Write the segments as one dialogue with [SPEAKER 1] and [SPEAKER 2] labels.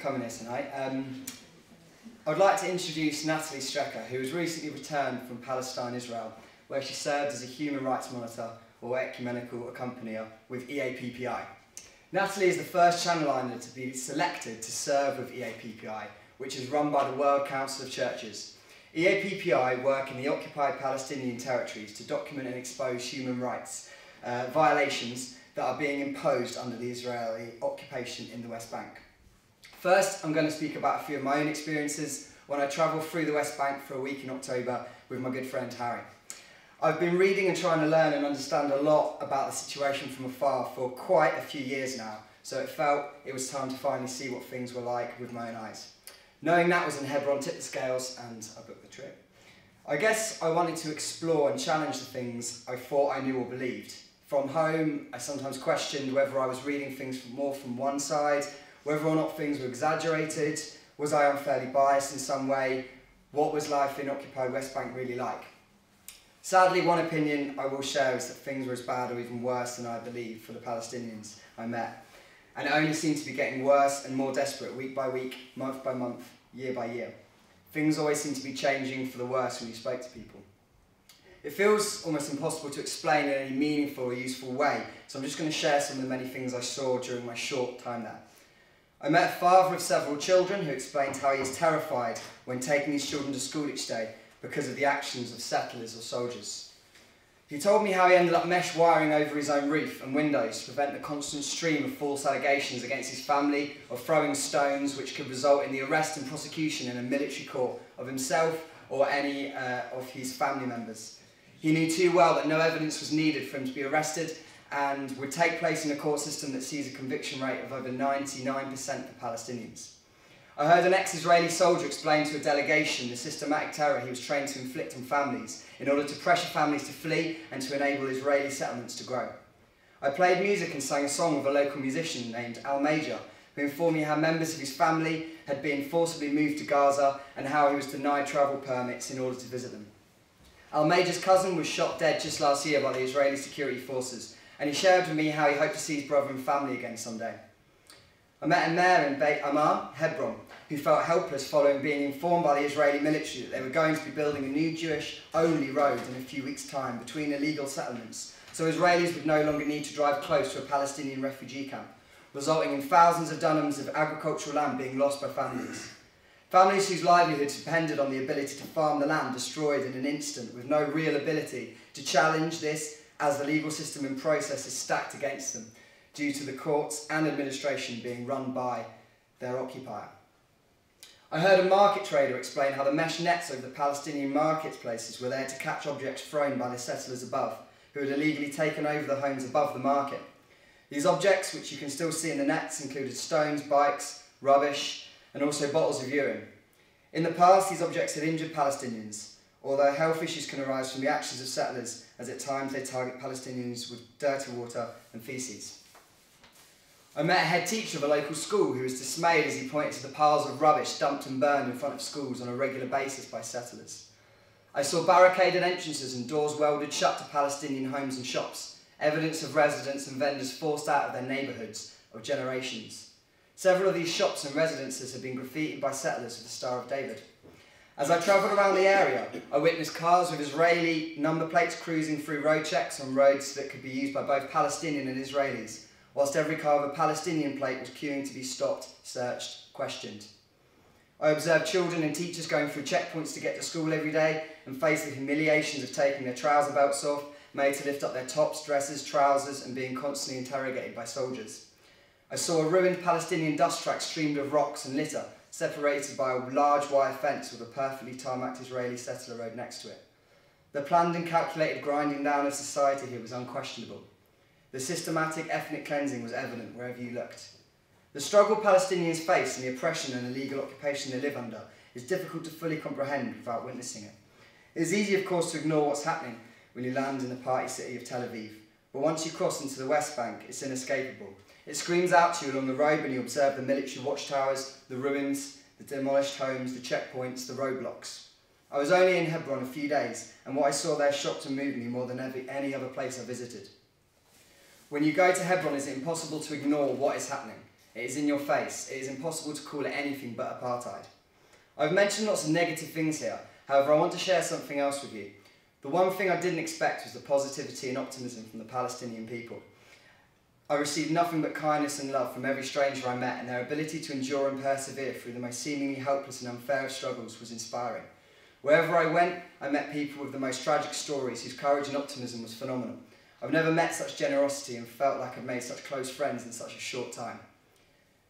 [SPEAKER 1] coming here tonight. Um, I'd like to introduce Natalie Strecker, who has recently returned from Palestine, Israel, where she served as a human rights monitor or ecumenical accompanier with EAPPI. Natalie is the first Channel Islander to be selected to serve with EAPPI, which is run by the World Council of Churches. EAPPI work in the occupied Palestinian territories to document and expose human rights uh, violations that are being imposed under the Israeli occupation in the West Bank. First, I'm going to speak about a few of my own experiences when I travelled through the West Bank for a week in October with my good friend Harry. I've been reading and trying to learn and understand a lot about the situation from afar for quite a few years now, so it felt it was time to finally see what things were like with my own eyes. Knowing that was in Hebron tipped the scales and I booked the trip. I guess I wanted to explore and challenge the things I thought I knew or believed. From home, I sometimes questioned whether I was reading things more from one side, whether or not things were exaggerated, was I unfairly biased in some way, what was life in occupied West Bank really like? Sadly, one opinion I will share is that things were as bad or even worse than I believed for the Palestinians I met. And it only seemed to be getting worse and more desperate week by week, month by month, year by year. Things always seem to be changing for the worse when you spoke to people. It feels almost impossible to explain in any meaningful or useful way, so I'm just going to share some of the many things I saw during my short time there. I met a father of several children who explained how he is terrified when taking his children to school each day because of the actions of settlers or soldiers. He told me how he ended up mesh wiring over his own roof and windows to prevent the constant stream of false allegations against his family of throwing stones which could result in the arrest and prosecution in a military court of himself or any uh, of his family members. He knew too well that no evidence was needed for him to be arrested and would take place in a court system that sees a conviction rate of over 99% for Palestinians. I heard an ex-Israeli soldier explain to a delegation the systematic terror he was trained to inflict on families in order to pressure families to flee and to enable Israeli settlements to grow. I played music and sang a song with a local musician named Al Major, who informed me how members of his family had been forcibly moved to Gaza and how he was denied travel permits in order to visit them. Al Major's cousin was shot dead just last year by the Israeli security forces, and he shared with me how he hoped to see his brother and family again someday. I met a mayor in Beit Amar, Hebron, who felt helpless following being informed by the Israeli military that they were going to be building a new Jewish-only road in a few weeks' time between illegal settlements, so Israelis would no longer need to drive close to a Palestinian refugee camp, resulting in thousands of dunams of agricultural land being lost by families. Families whose livelihoods depended on the ability to farm the land destroyed in an instant with no real ability to challenge this as the legal system and process is stacked against them due to the courts and administration being run by their occupier. I heard a market trader explain how the mesh nets over the Palestinian marketplaces were there to catch objects thrown by the settlers above, who had illegally taken over the homes above the market. These objects, which you can still see in the nets, included stones, bikes, rubbish, and also bottles of urine. In the past, these objects had injured Palestinians, although health issues can arise from the actions of settlers, as at times they target Palestinians with dirty water and feces. I met a head teacher of a local school who was dismayed as he pointed to the piles of rubbish dumped and burned in front of schools on a regular basis by settlers. I saw barricaded entrances and doors welded shut to Palestinian homes and shops, evidence of residents and vendors forced out of their neighbourhoods of generations. Several of these shops and residences have been graffitied by settlers with the Star of David. As I travelled around the area, I witnessed cars with Israeli number plates cruising through road checks on roads that could be used by both Palestinian and Israelis, whilst every car with a Palestinian plate was queuing to be stopped, searched, questioned. I observed children and teachers going through checkpoints to get to school every day and faced the humiliations of taking their trouser belts off, made to lift up their tops, dresses, trousers, and being constantly interrogated by soldiers. I saw a ruined Palestinian dust track streamed with rocks and litter, separated by a large wire fence with a perfectly tarmacked Israeli settler road next to it. The planned and calculated grinding down of society here was unquestionable. The systematic ethnic cleansing was evident wherever you looked. The struggle Palestinians face and the oppression and illegal occupation they live under is difficult to fully comprehend without witnessing it. It is easy, of course, to ignore what's happening when you land in the party city of Tel Aviv, but once you cross into the West Bank, it's inescapable. It screams out to you along the road when you observe the military watchtowers, the ruins, the demolished homes, the checkpoints, the roadblocks. I was only in Hebron a few days, and what I saw there shocked and moved me more than any other place I visited. When you go to Hebron, it's impossible to ignore what is happening. It It is in your face. It is impossible to call it anything but apartheid. I've mentioned lots of negative things here. However, I want to share something else with you. The one thing I didn't expect was the positivity and optimism from the Palestinian people. I received nothing but kindness and love from every stranger I met, and their ability to endure and persevere through the most seemingly helpless and unfair of struggles was inspiring. Wherever I went, I met people with the most tragic stories whose courage and optimism was phenomenal. I've never met such generosity and felt like I've made such close friends in such a short time.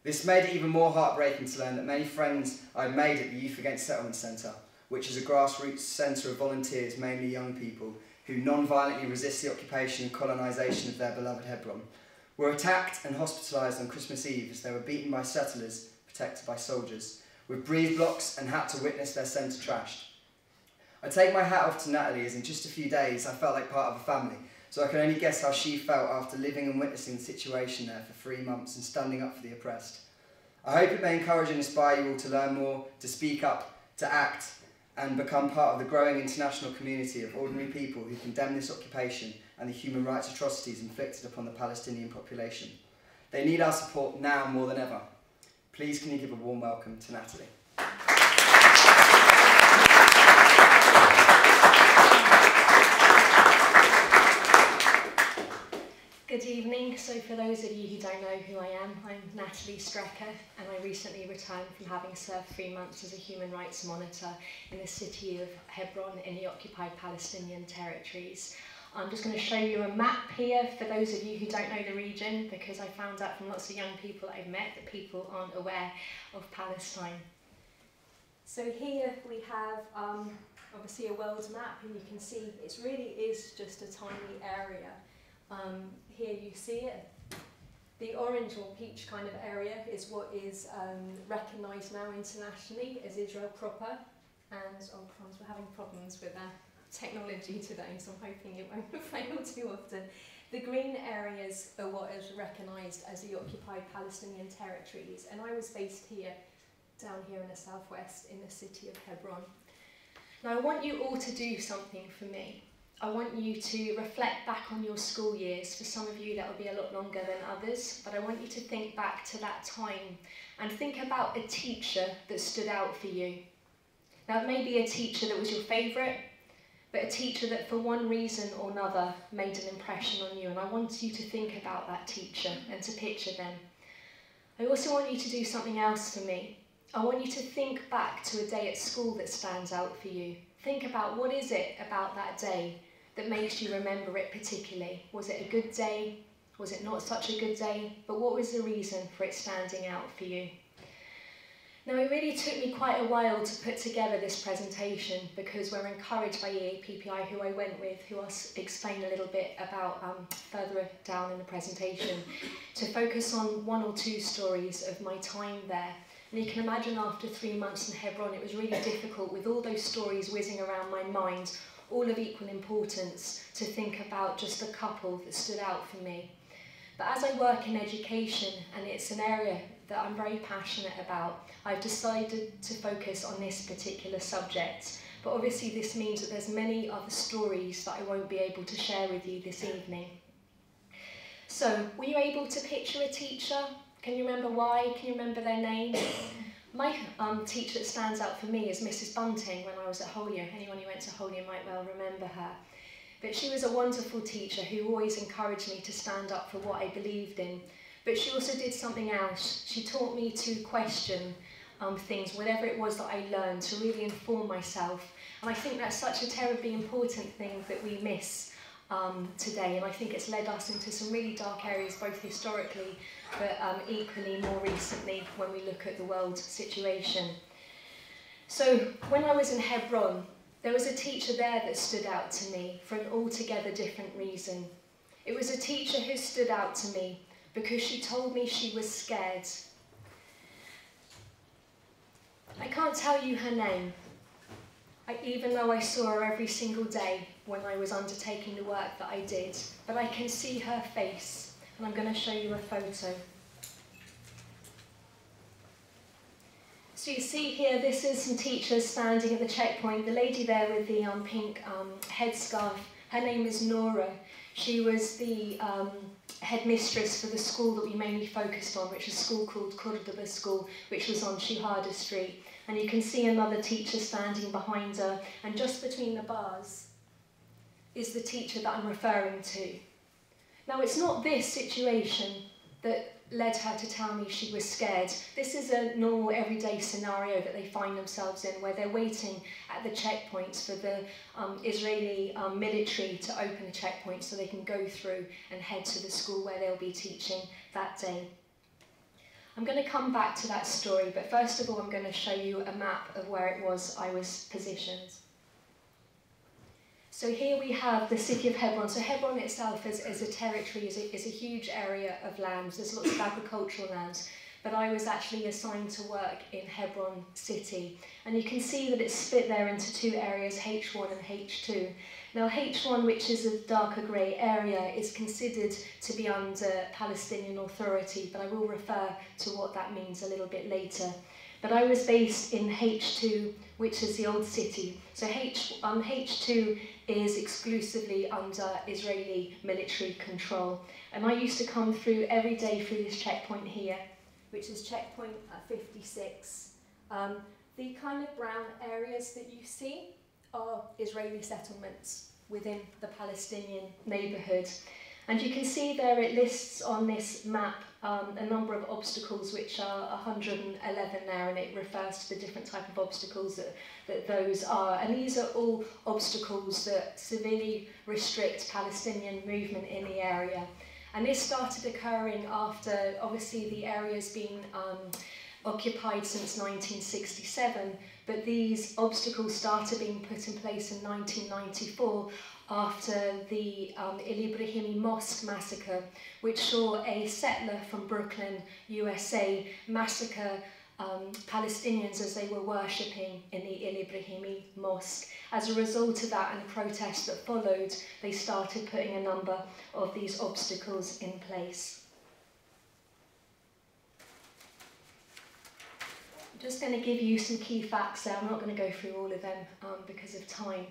[SPEAKER 1] This made it even more heartbreaking to learn that many friends I'd made at the Youth Against Settlement Centre, which is a grassroots centre of volunteers, mainly young people, who non-violently resist the occupation and colonisation of their beloved Hebron, were attacked and hospitalised on Christmas Eve as they were beaten by settlers protected by soldiers, with breeze blocks and had to witness their centre trashed. I take my hat off to Natalie as in just a few days I felt like part of a family, so I can only guess how she felt after living and witnessing the situation there for three months and standing up for the oppressed. I hope it may encourage and inspire you all to learn more, to speak up, to act, and become part of the growing international community of ordinary people who condemn this occupation and the human rights atrocities inflicted upon the Palestinian population. They need our support now more than ever. Please can you give a warm welcome to Natalie.
[SPEAKER 2] Good evening. So for those of you who don't know who I am, I'm Natalie Strecker and I recently returned from having served three months as a human rights monitor in the city of Hebron in the occupied Palestinian territories. I'm just going to show you a map here for those of you who don't know the region because I found out from lots of young people I've met that people aren't aware of Palestine. So here we have um, obviously a world map and you can see it really is just a tiny area. Um, here you see it. The orange or peach kind of area is what is um, recognised now internationally as Israel proper. And oh, crumbs, we're having problems with our technology today, so I'm hoping it won't fail too often. The green areas are what is recognised as the occupied Palestinian territories, and I was based here, down here in the southwest, in the city of Hebron. Now, I want you all to do something for me. I want you to reflect back on your school years. For some of you, that will be a lot longer than others, but I want you to think back to that time and think about a teacher that stood out for you. Now, it may be a teacher that was your favourite, but a teacher that for one reason or another made an impression on you. And I want you to think about that teacher and to picture them. I also want you to do something else for me. I want you to think back to a day at school that stands out for you. Think about what is it about that day that makes you remember it particularly? Was it a good day? Was it not such a good day? But what was the reason for it standing out for you? Now, it really took me quite a while to put together this presentation because we're encouraged by EAPPI, who I went with, who I'll explain a little bit about um, further down in the presentation, to focus on one or two stories of my time there. And you can imagine after three months in Hebron, it was really difficult with all those stories whizzing around my mind, all of equal importance to think about just a couple that stood out for me. But as I work in education, and it's an area that I'm very passionate about, I've decided to focus on this particular subject. But obviously this means that there's many other stories that I won't be able to share with you this evening. So, were you able to picture a teacher? Can you remember why? Can you remember their name? My um, teacher that stands out for me is Mrs. Bunting when I was at Hautlieu. Anyone who went to Hautlieu might well remember her. But she was a wonderful teacher who always encouraged me to stand up for what I believed in. But she also did something else. She taught me to question um, things, whatever it was that I learned, to really inform myself. And I think that's such a terribly important thing that we miss um, today. And I think it's led us into some really dark areas, both historically but um, equally more recently when we look at the world situation. So when I was in Hebron, there was a teacher there that stood out to me for an altogether different reason. It was a teacher who stood out to me because she told me she was scared. I can't tell you her name, I, even though I saw her every single day when I was undertaking the work that I did, but I can see her face and I'm going to show you a photo. So you see here, this is some teachers standing at the checkpoint. The lady there with the um, pink um, headscarf, her name is Nora. She was the um, headmistress for the school that we mainly focused on, which is a school called Cordoba School, which was on Shuhada Street. And you can see another teacher standing behind her, and just between the bars is the teacher that I'm referring to. Now, it's not this situation that led her to tell me she was scared. This is a normal everyday scenario that they find themselves in where they're waiting at the checkpoints for the um, Israeli um, military to open the checkpoint so they can go through and head to the school where they'll be teaching that day. I'm going to come back to that story, but first of all I'm going to show you a map of where it was I was positioned. So here we have the city of Hebron. So Hebron itself as, as a territory is a, is a huge area of lands. There's lots of agricultural lands. But I was actually assigned to work in Hebron city. And you can see that it's split there into two areas, H1 and H2. Now H1, which is a darker grey area, is considered to be under Palestinian Authority, but I will refer to what that means a little bit later. But I was based in H2, which is the old city. So H, um, H2 is exclusively under Israeli military control. And I used to come through every day through this checkpoint here, which is checkpoint 56. Um, the kind of brown areas that you see are Israeli settlements within the Palestinian neighbourhood. And you can see there it lists on this map um, a number of obstacles which are 111 now and it refers to the different type of obstacles that, that those are. And these are all obstacles that severely restrict Palestinian movement in the area. And this started occurring after obviously the area's been um, occupied since 1967 but these obstacles started being put in place in 1994 after the um, Mosque massacre, which saw a settler from Brooklyn, USA, massacre um, Palestinians as they were worshipping in the El Ibrahimi Mosque. As a result of that and the protests that followed, they started putting a number of these obstacles in place. I'm just going to give you some key facts there. I'm not going to go through all of them um, because of time.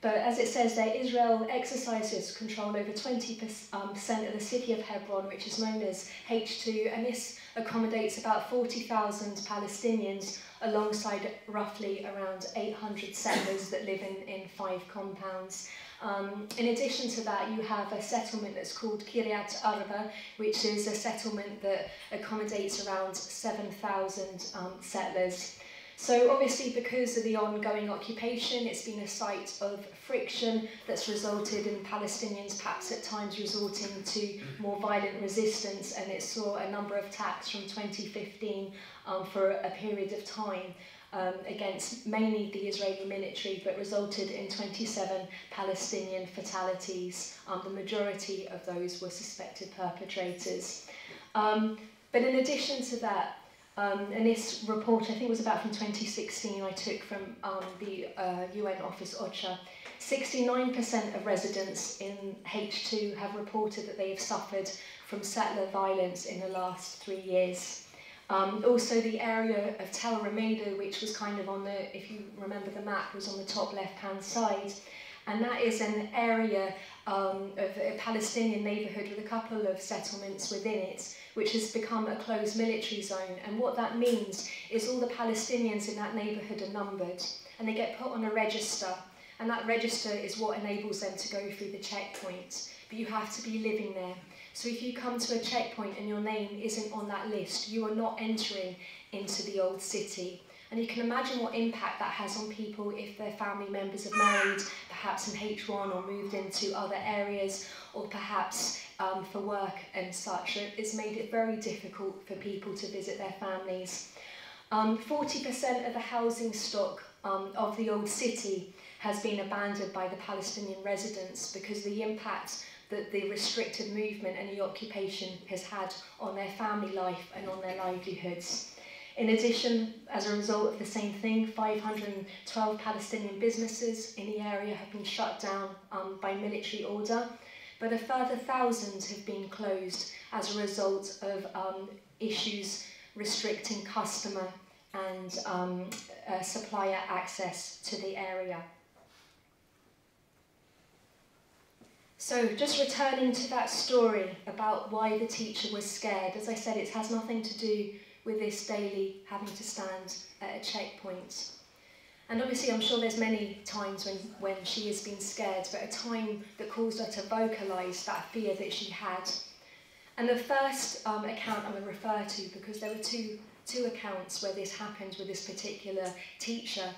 [SPEAKER 2] But as it says there, Israel exercises control over 20% um, of the city of Hebron, which is known as H2, and this accommodates about 40,000 Palestinians alongside roughly around 800 settlers that live in, in five compounds. Um, in addition to that, you have a settlement that's called Kiryat Arba, which is a settlement that accommodates around 7,000 um, settlers. So obviously because of the ongoing occupation, it's been a site of friction that's resulted in Palestinians perhaps at times resorting to more violent resistance and it saw a number of attacks from 2015 um, for a period of time um, against mainly the Israeli military, but resulted in 27 Palestinian fatalities. Um, the majority of those were suspected perpetrators. Um, but in addition to that, Um, and this report, I think it was about from 2016, I took from um, the uh, UN office OCHA. 69% of residents in H2 have reported that they have suffered from settler violence in the last three years. Um, also, the area of Tel Ramedo, which was kind of on the, if you remember the map, was on the top left-hand side, And that is an area um, of a Palestinian neighbourhood with a couple of settlements within it, which has become a closed military zone. And what that means is all the Palestinians in that neighbourhood are numbered and they get put on a register. And that register is what enables them to go through the checkpoint. But you have to be living there. So if you come to a checkpoint and your name isn't on that list, you are not entering into the old city. And you can imagine what impact that has on people if their family members have married, perhaps in H1 or moved into other areas, or perhaps um, for work and such. It's made it very difficult for people to visit their families. 40% um, of the housing stock um, of the old city has been abandoned by the Palestinian residents because the impact that the restricted movement and the occupation has had on their family life and on their livelihoods. In addition, as a result of the same thing, 512 Palestinian businesses in the area have been shut down um, by military order but a further thousand have been closed as a result of um, issues restricting customer and um, uh, supplier access to the area. So, just returning to that story about why the teacher was scared, as I said, it has nothing to do with this daily having to stand at a checkpoint. And obviously I'm sure there's many times when, when she has been scared, but a time that caused her to vocalise that fear that she had. And the first um, account I'm going to refer to, because there were two, two accounts where this happened with this particular teacher,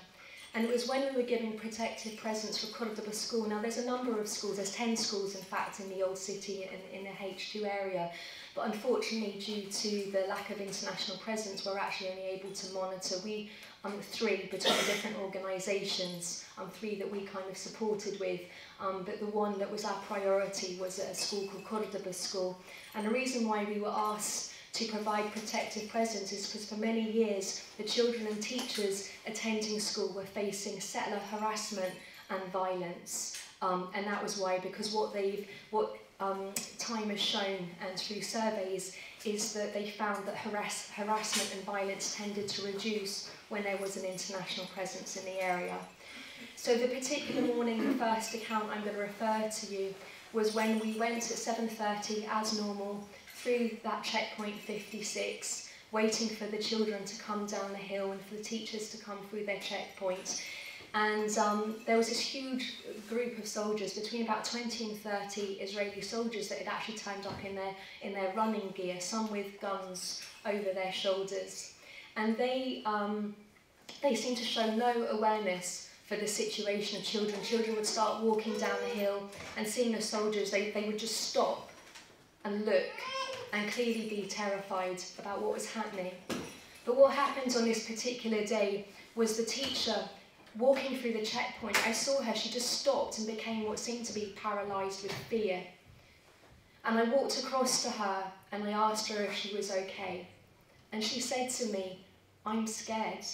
[SPEAKER 2] And it was when we were giving protective presence for Cordoba School. Now, there's a number of schools, there's 10 schools, in fact, in the old city in, in the H2 area. But unfortunately, due to the lack of international presence, we're actually only able to monitor. We um, three between different organisations, um, three that we kind of supported with, um, but the one that was our priority was at a school called Cordoba School. And the reason why we were asked to provide protective presence because for many years the children and teachers attending school were facing settler harassment and violence. Um, and that was why, because what they've, what um, time has shown and through surveys is that they found that harass, harassment and violence tended to reduce when there was an international presence in the area. So the particular morning, the first account I'm going to refer to you was when we went at 7.30 as normal through that checkpoint 56, waiting for the children to come down the hill and for the teachers to come through their checkpoint. And um, there was this huge group of soldiers, between about 20 and 30 Israeli soldiers that had actually turned up in their, in their running gear, some with guns over their shoulders. And they, um, they seemed to show no awareness for the situation of children. Children would start walking down the hill and seeing the soldiers, they, they would just stop and look and clearly be terrified about what was happening. But what happened on this particular day was the teacher walking through the checkpoint, I saw her, she just stopped and became what seemed to be paralysed with fear. And I walked across to her and I asked her if she was okay. And she said to me, I'm scared.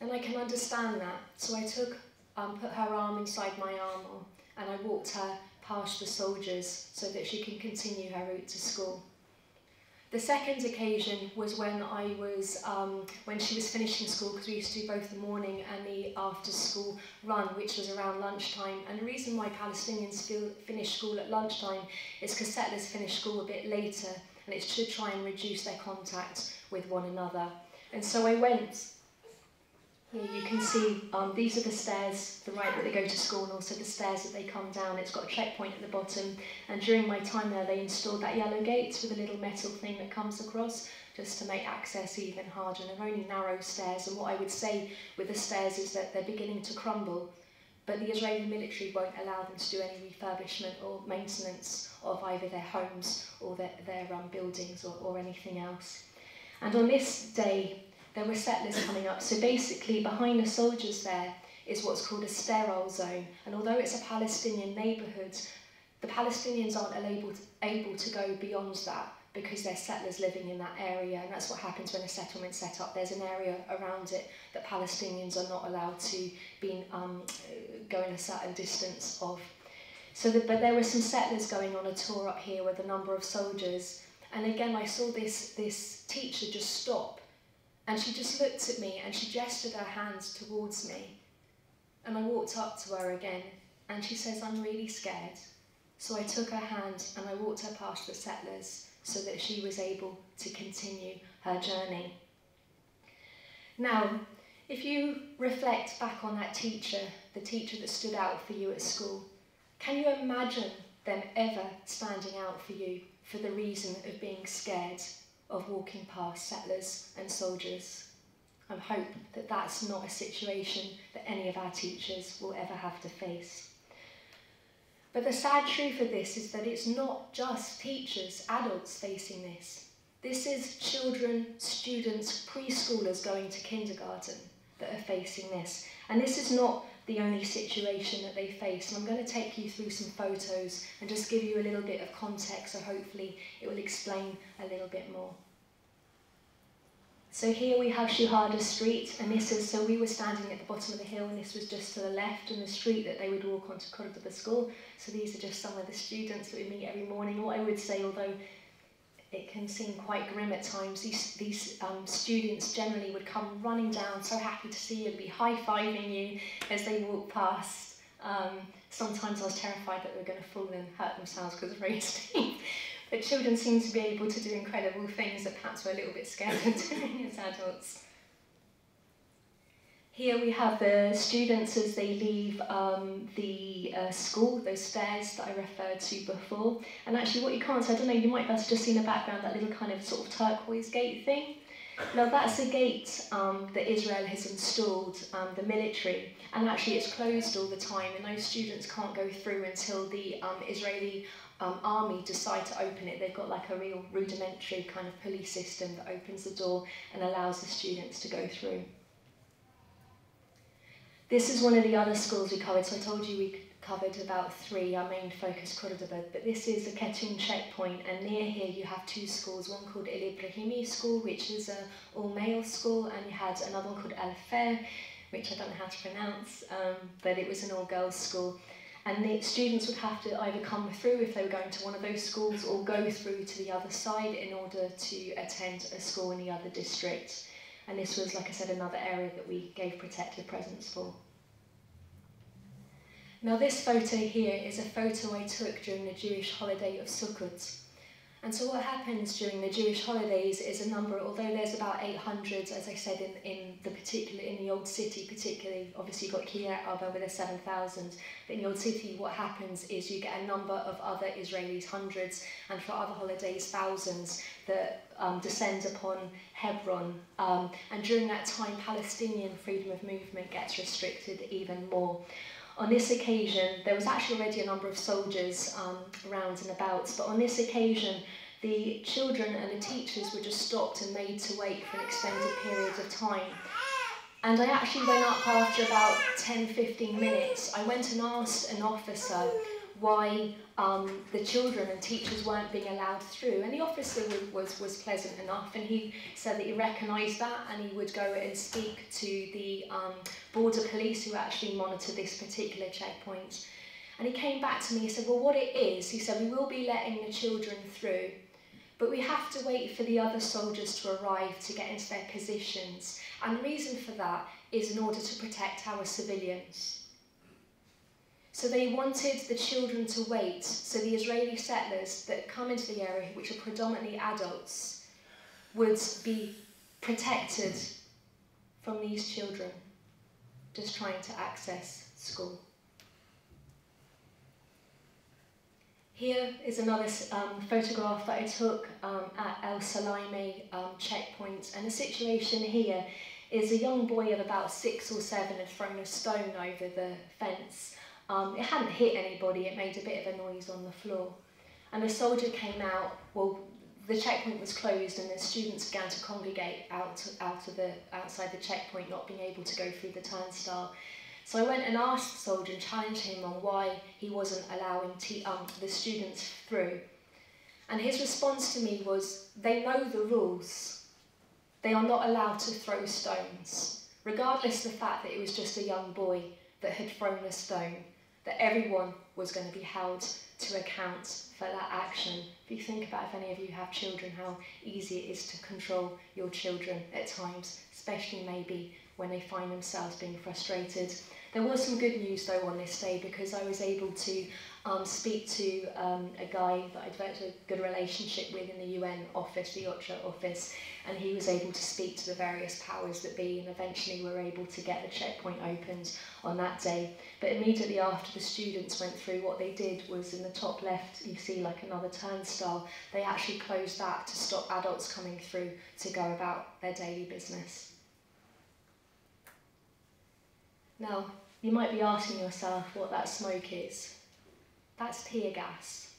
[SPEAKER 2] And I can understand that. So I took, um, put her arm inside my arm and I walked her past the soldiers so that she can continue her route to school. The second occasion was when I was, um, when she was finishing school, because we used to do both the morning and the after school run, which was around lunchtime. And the reason why Palestinians feel, finish school at lunchtime is because settlers finish school a bit later, and it's to try and reduce their contact with one another. And so I went you can see um, these are the stairs, the right that they go to school and also the stairs that they come down. It's got a checkpoint at the bottom and during my time there they installed that yellow gate with a little metal thing that comes across just to make access even harder and they're only narrow stairs and what I would say with the stairs is that they're beginning to crumble but the Israeli military won't allow them to do any refurbishment or maintenance of either their homes or their, their um, buildings or, or anything else. And on this day, there were settlers coming up. So basically, behind the soldiers there is what's called a sterile zone. And although it's a Palestinian neighbourhood, the Palestinians aren't able to, able to go beyond that because they're settlers living in that area. And that's what happens when a settlement's set up. There's an area around it that Palestinians are not allowed to be um, going a certain distance of. So, the, but there were some settlers going on a tour up here with a number of soldiers. And again, I saw this, this teacher just stop and she just looked at me and she gestured her hands towards me. And I walked up to her again and she says, I'm really scared. So I took her hand and I walked her past the settlers so that she was able to continue her journey. Now, if you reflect back on that teacher, the teacher that stood out for you at school, can you imagine them ever standing out for you for the reason of being scared of walking past settlers and soldiers. I hope that that's not a situation that any of our teachers will ever have to face. But the sad truth of this is that it's not just teachers, adults facing this. This is children, students, preschoolers going to kindergarten that are facing this. And this is not the only situation that they face. And I'm going to take you through some photos and just give you a little bit of context so hopefully it will explain a little bit more. So here we have Shuhada Street, and this is, so we were standing at the bottom of the hill, and this was just to the left, and the street that they would walk onto Cordoba School. So these are just some of the students that we meet every morning. What I would say, although it can seem quite grim at times, these, these um, students generally would come running down, so happy to see you, and be high-fiving you as they walk past um, Sometimes I was terrified that they were going to fall and hurt themselves because of very steep. But children seem to be able to do incredible things that perhaps we're a little bit scared of doing as adults. Here we have the students as they leave um, the uh, school, those stairs that I referred to before. And actually what you can't see, I don't know, you might have just seen the background that little kind of sort of turquoise gate thing. Now that's a gate um, that Israel has installed, um, the military, and actually it's closed all the time and those students can't go through until the um, Israeli um, army decide to open it. They've got like a real rudimentary kind of police system that opens the door and allows the students to go through. This is one of the other schools we covered, so I told you we covered about three, our main focus Cordoba, but this is a Kettering checkpoint, and near here you have two schools, one called El Ibrahimi School, which is a all-male school, and you had another one called Al Fair, which I don't know how to pronounce, um, but it was an all-girls school. And the students would have to either come through if they were going to one of those schools or go through to the other side in order to attend a school in the other district. And this was, like I said, another area that we gave protective presence for. Now this photo here is a photo I took during the Jewish holiday of Sukkot. And so what happens during the Jewish holidays is a number, although there's about 800, as I said, in, in the particular, in the old city particularly, obviously you've got Kiryat Arba with a 7,000, but in the old city what happens is you get a number of other Israelis, hundreds, and for other holidays, thousands, that um, descend upon Hebron. Um, and during that time, Palestinian freedom of movement gets restricted even more. On this occasion, there was actually already a number of soldiers um, around and about, but on this occasion, the children and the teachers were just stopped and made to wait for an extended period of time. And I actually went up after about 10-15 minutes. I went and asked an officer why um, the children and teachers weren't being allowed through. And the officer was, was pleasant enough and he said that he recognised that and he would go and speak to the um, border police who actually monitor this particular checkpoint. And he came back to me and said, well, what it is, he said, we will be letting the children through, but we have to wait for the other soldiers to arrive to get into their positions. And the reason for that is in order to protect our civilians. So they wanted the children to wait, so the Israeli settlers that come into the area, which are predominantly adults, would be protected from these children just trying to access school. Here is another um, photograph that I took um, at El Salaime um, checkpoint, and the situation here is a young boy of about six or seven had thrown a stone over the fence um, it hadn't hit anybody, it made a bit of a noise on the floor. And a soldier came out, well, the checkpoint was closed and the students began to congregate out, out of the, outside the checkpoint, not being able to go through the turnstile. So I went and asked the soldier and challenged him on why he wasn't allowing um, the students through. And his response to me was, they know the rules. They are not allowed to throw stones, regardless of the fact that it was just a young boy that had thrown a stone that everyone was going to be held to account for that action. If you think about if any of you have children, how easy it is to control your children at times, especially maybe when they find themselves being frustrated. There was some good news though on this day because I was able to um, speak to um, a guy that I'd developed a good relationship with in the UN office, the OCHA office, and he was able to speak to the various powers that be and eventually we were able to get the checkpoint opened on that day. But immediately after the students went through, what they did was in the top left, you see like another turnstile, they actually closed that to stop adults coming through to go about their daily business. Now, you might be asking yourself what that smoke is. That's tear gas.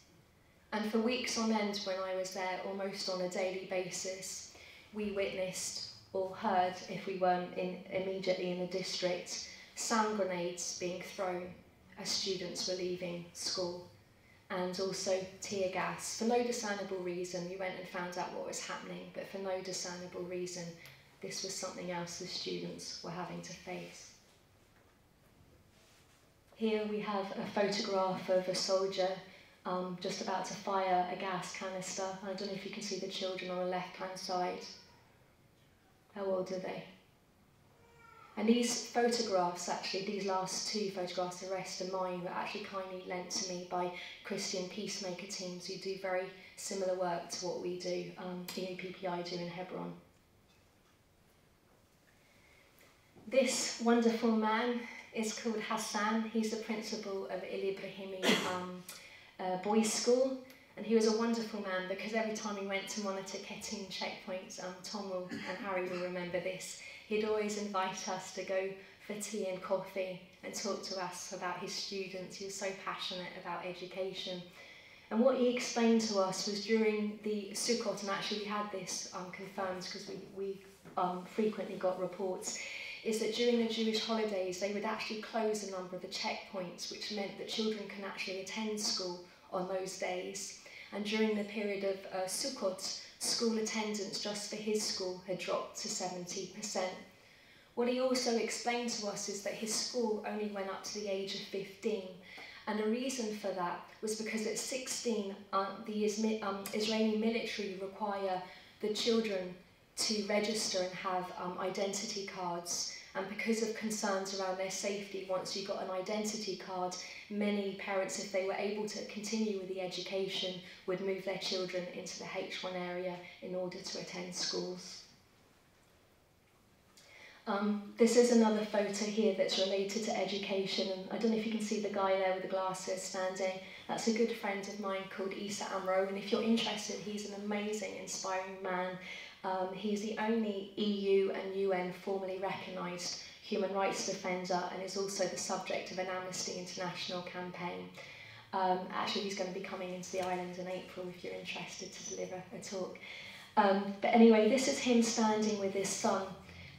[SPEAKER 2] And for weeks on end when I was there, almost on a daily basis, we witnessed or heard, if we weren't in, immediately in the district, sound grenades being thrown as students were leaving school and also tear gas. For no discernible reason, we went and found out what was happening, but for no discernible reason, this was something else the students were having to face. Here we have a photograph of a soldier um, just about to fire a gas canister. I don't know if you can see the children on the left hand side. How old are they? And these photographs, actually, these last two photographs, the rest are mine, were actually kindly lent to me by Christian peacemaker teams who do very similar work to what we do, um, EAPPI do in Hebron. This wonderful man is called Hassan. He's the principal of Il Ibrahimi um, uh, Boys School. And he was a wonderful man because every time he went to monitor Ketum checkpoints, um, Tom will, and Harry will remember this, he'd always invite us to go for tea and coffee and talk to us about his students. He was so passionate about education. And what he explained to us was during the Sukkot, and actually we had this um, confirmed because we, we um, frequently got reports, is that during the Jewish holidays they would actually close a number of the checkpoints, which meant that children can actually attend school on those days. And during the period of uh, Sukkot, school attendance just for his school had dropped to 70%. What he also explained to us is that his school only went up to the age of 15. And the reason for that was because at 16, uh, the um, Israeli military require the children to register and have um, identity cards. And because of concerns around their safety, once you got an identity card, many parents, if they were able to continue with the education, would move their children into the H1 area in order to attend schools. Um, this is another photo here that's related to education, and I don't know if you can see the guy there with the glasses standing. That's a good friend of mine called Isa Amro, and if you're interested, he's an amazing, inspiring man. Um, he's the only EU and UN formally recognised human rights defender and is also the subject of an Amnesty International campaign. Um, actually, he's going to be coming into the islands in April if you're interested to deliver a talk. Um, but anyway, this is him standing with his son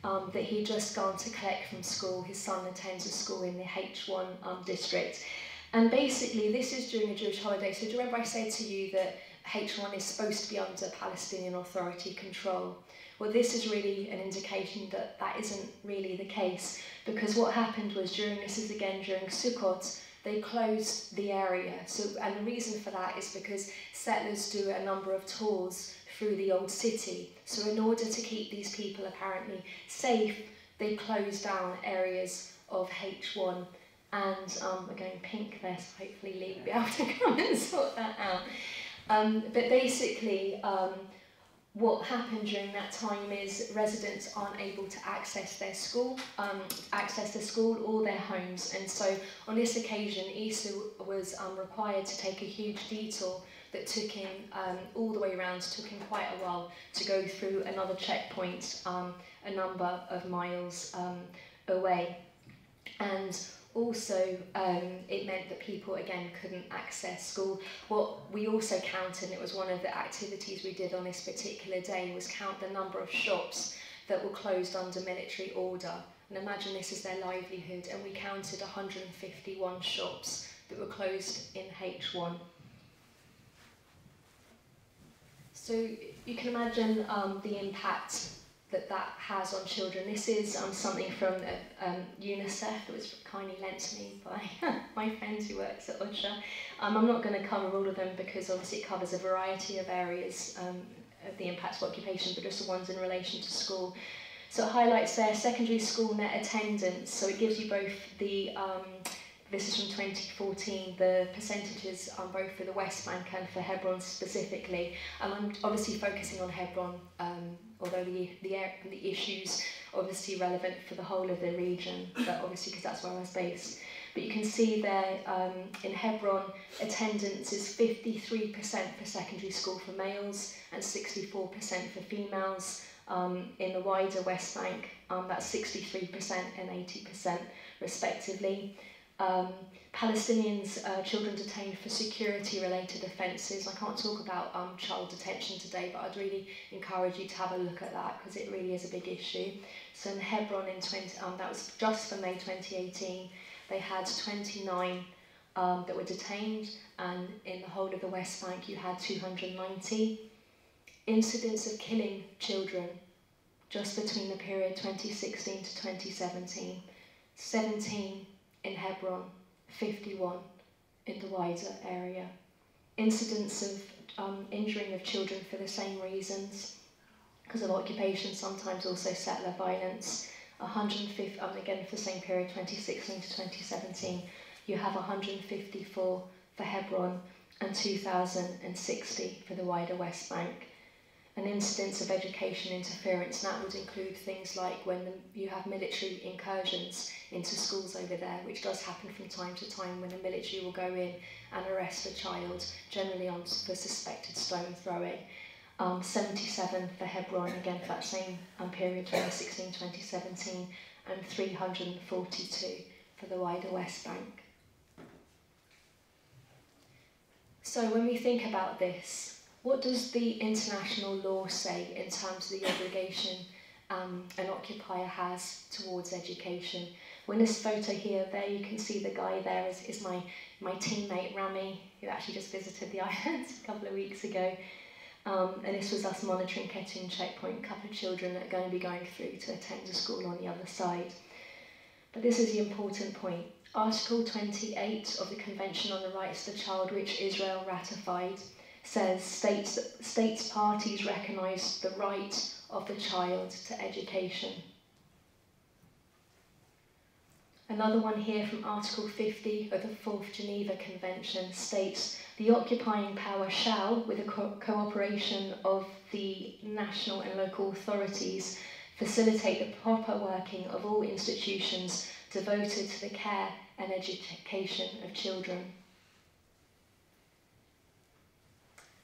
[SPEAKER 2] um, that he'd just gone to collect from school. His son attends a school in the H1 um, district. And basically, this is during a Jewish holiday. So do you remember I said to you that H1 is supposed to be under Palestinian Authority control? Well, this is really an indication that that isn't really the case because what happened was during, this is again during Sukkot, they closed the area. So, and the reason for that is because settlers do a number of tours through the old city. So in order to keep these people apparently safe, they closed down areas of H1 and um, we're going pink there, so hopefully Lee will be able to come and sort that out. Um, but basically, um, what happened during that time is residents aren't able to access their school, um, access the school or their homes. And so on this occasion, Isa was um, required to take a huge detour that took him um, all the way around, took him quite a while to go through another checkpoint um, a number of miles um, away. And also um, it meant that people again couldn't access school. What we also counted, and it was one of the activities we did on this particular day, was count the number of shops that were closed under military order. And imagine this is their livelihood, and we counted 151 shops that were closed in H1. So you can imagine um, the impact that that has on children. This is um, something from uh, um, UNICEF that was kindly lent to me by my friend who works at OCHA. Um, I'm not going to cover all of them because obviously it covers a variety of areas um, of the impacts of occupation, but just the ones in relation to school. So it highlights their secondary school net attendance, so it gives you both the um, this is from 2014, the percentages on both for the West Bank and for Hebron specifically. And I'm obviously focusing on Hebron, um, although the, the, the issues obviously relevant for the whole of the region, but obviously because that's where I was based. But you can see there um, in Hebron, attendance is 53% for secondary school for males and 64% for females. Um, in the wider West Bank, um, that's 63% and 80% respectively um, Palestinians, uh, children detained for security-related offences. I can't talk about um, child detention today, but I'd really encourage you to have a look at that because it really is a big issue. So in Hebron, in 20, um, that was just for May 2018, they had 29 um, that were detained, and in the whole of the West Bank, you had 290 incidents of killing children just between the period 2016 to 2017. 17 in Hebron, 51 in the wider area. Incidents of um, injuring of children for the same reasons, because of occupation, sometimes also settler violence. 150, um, again for the same period, 2016 to 2017, you have 154 for Hebron and 2,060 for the wider West Bank. An incidence of education interference, and that would include things like when you have military incursions into schools over there, which does happen from time to time when the military will go in and arrest a child, generally on for suspected stone throwing. Um, 77 for Hebron, again for that same um, period, 2016-2017, and 342 for the wider West Bank. So when we think about this, what does the international law say in terms of the obligation um, an occupier has towards education? When this photo here, there you can see the guy there is, is my, my teammate Rami, who actually just visited the island a couple of weeks ago. Um, and this was us monitoring Ketun checkpoint, a couple of children that are going to be going through to attend a school on the other side. But this is the important point. Article 28 of the Convention on the Rights of the Child, which Israel ratified, says states, states parties recognise the right of the child to education. Another one here from Article 50 of the Fourth Geneva Convention states the occupying power shall, with the co cooperation of the national and local authorities, facilitate the proper working of all institutions devoted to the care and education of children.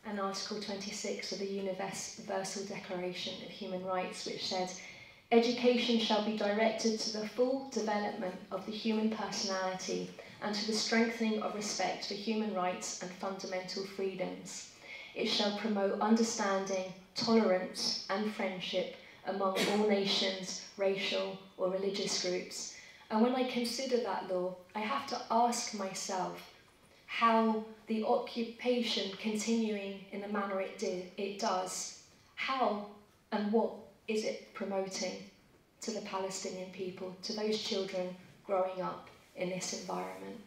[SPEAKER 2] And Article 26 of the Universal Declaration of Human Rights, which said, Education shall be directed to the full development of the human personality and to the strengthening of respect for human rights and fundamental freedoms. It shall promote understanding, tolerance, and friendship among all nations, racial, or religious groups, and when I consider that law, I have to ask myself how the occupation continuing in the manner it did it does, how and what is it promoting to the Palestinian people, to those children growing up in this environment?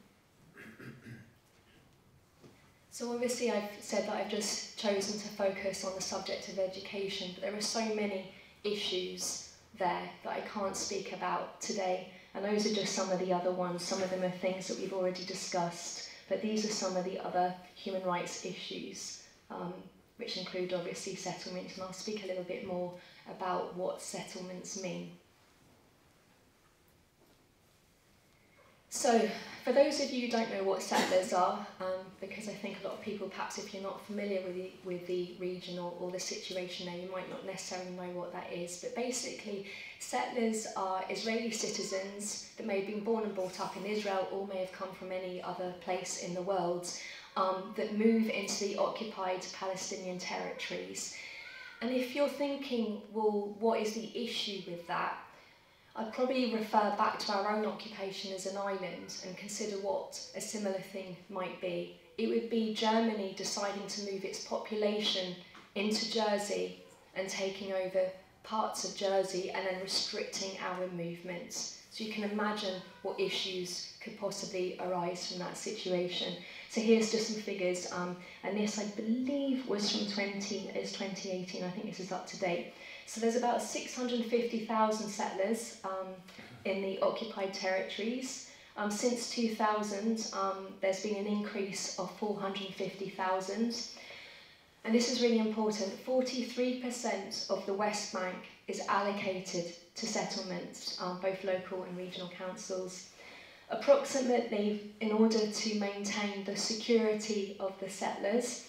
[SPEAKER 2] So obviously I've said that I've just chosen to focus on the subject of education, but there are so many issues there that I can't speak about today. And those are just some of the other ones. Some of them are things that we've already discussed, but these are some of the other human rights issues, um, which include obviously settlements. And I'll speak a little bit more about what settlements mean. So, for those of you who don't know what settlers are, um, because I think a lot of people, perhaps if you're not familiar with the, with the region or, or the situation there, you might not necessarily know what that is. But basically, settlers are Israeli citizens that may have been born and brought up in Israel or may have come from any other place in the world um, that move into the occupied Palestinian territories. And if you're thinking, well, what is the issue with that? I'd probably refer back to our own occupation as an island and consider what a similar thing might be. It would be Germany deciding to move its population into Jersey and taking over parts of Jersey and then restricting our movements. So you can imagine what issues could possibly arise from that situation. So here's just some figures, um, and this I believe was from 20, is 2018, I think this is up to date. So there's about 650,000 settlers um, in the occupied territories. Um, since 2000, um, there's been an increase of 450,000. And this is really important. 43% of the West Bank is allocated to settlements, um, both local and regional councils. Approximately, in order to maintain the security of the settlers,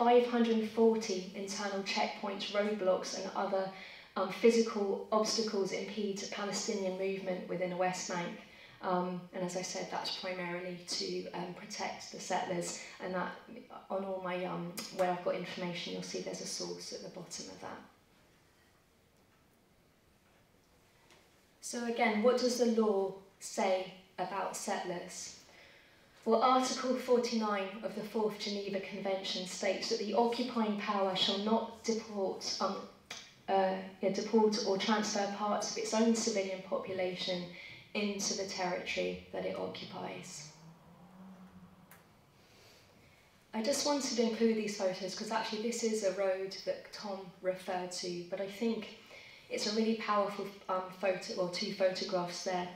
[SPEAKER 2] 540 internal checkpoints, roadblocks and other um, physical obstacles impede Palestinian movement within the West Bank. Um, and as I said, that's primarily to um, protect the settlers. And that on all my um, where I've got information, you'll see there's a source at the bottom of that. So again, what does the law say about settlers? Well, Article 49 of the Fourth Geneva Convention states that the occupying power shall not deport, um, uh, yeah, deport or transfer parts of its own civilian population into the territory that it occupies. I just wanted to include these photos because actually this is a road that Tom referred to, but I think It's a really powerful um, photo, or two photographs there,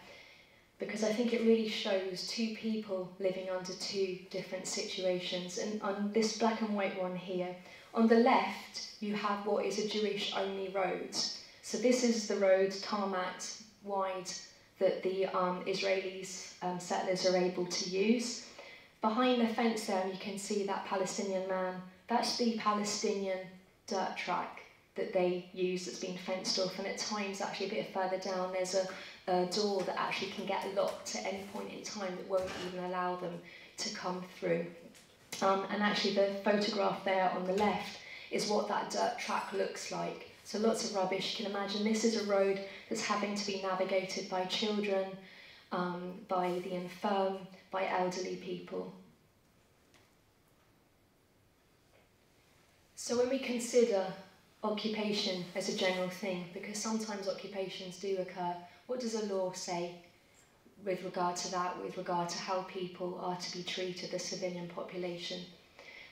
[SPEAKER 2] because I think it really shows two people living under two different situations. And on this black and white one here, on the left, you have what is a Jewish only road. So this is the road, tarmac, wide, that the um, Israelis, um, settlers are able to use. Behind the fence there, you can see that Palestinian man. That's the Palestinian dirt track that they use that's been fenced off. And at times, actually, a bit further down, there's a, a door that actually can get locked at any point in time that won't even allow them to come through. Um, and actually, the photograph there on the left is what that dirt track looks like. So lots of rubbish. You can imagine this is a road that's having to be navigated by children, um, by the infirm, by elderly people. So when we consider occupation as a general thing, because sometimes occupations do occur, What does the law say with regard to that, with regard to how people are to be treated, the civilian population?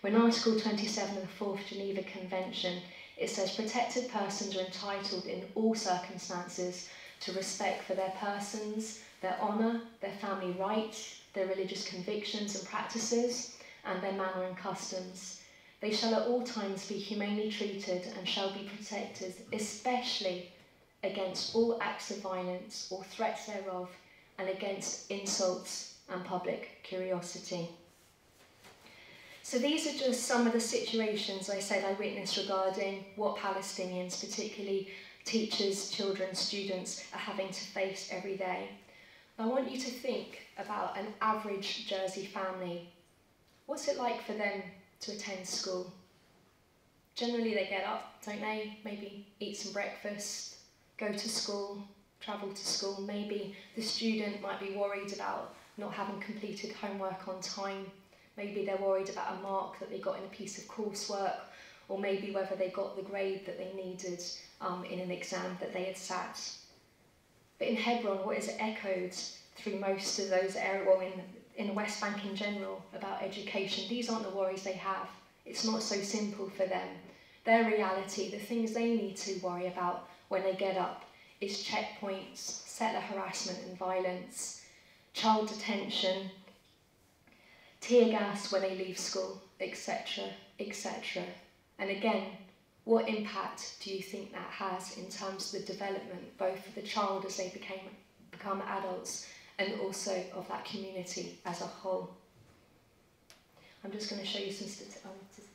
[SPEAKER 2] When Article 27 of the Fourth Geneva Convention, it says protected persons are entitled in all circumstances to respect for their persons, their honour, their family rights, their religious convictions and practices, and their manner and customs. They shall at all times be humanely treated and shall be protected, especially against all acts of violence or threats thereof, and against insults and public curiosity. So these are just some of the situations I said I witnessed regarding what Palestinians, particularly teachers, children, students, are having to face every day. I want you to think about an average Jersey family. What's it like for them to attend school? Generally they get up, don't they? Maybe eat some breakfast, go to school, travel to school. Maybe the student might be worried about not having completed homework on time Maybe they're worried about a mark that they got in a piece of coursework, or maybe whether they got the grade that they needed um, in an exam that they had sat. But in Hebron, what is echoed through most of those areas, well, in, in the West Bank in general, about education, these aren't the worries they have. It's not so simple for them. Their reality, the things they need to worry about when they get up, is checkpoints, settler harassment and violence, child detention, tear gas when they leave school, etc., etc. And again, what impact do you think that has in terms of the development, both for the child as they became, become adults and also of that community as a whole? I'm just going to show you some um, statistics no.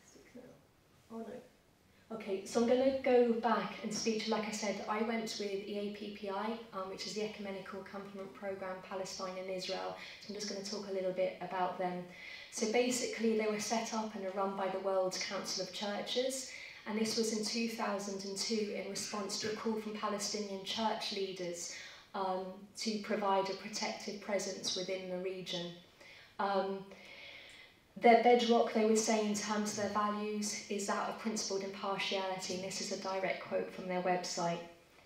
[SPEAKER 2] Okay, so I'm going to go back and speak to, like I said, I went with EAPPI, um, which is the Ecumenical Accompaniment Programme Palestine and Israel. So I'm just going to talk a little bit about them. So basically, they were set up and are run by the World Council of Churches, and this was in 2002 in response to a call from Palestinian church leaders um, to provide a protective presence within the region. Um, their bedrock, they would say, in terms of their values, is that of principled impartiality, and this is a direct quote from their website.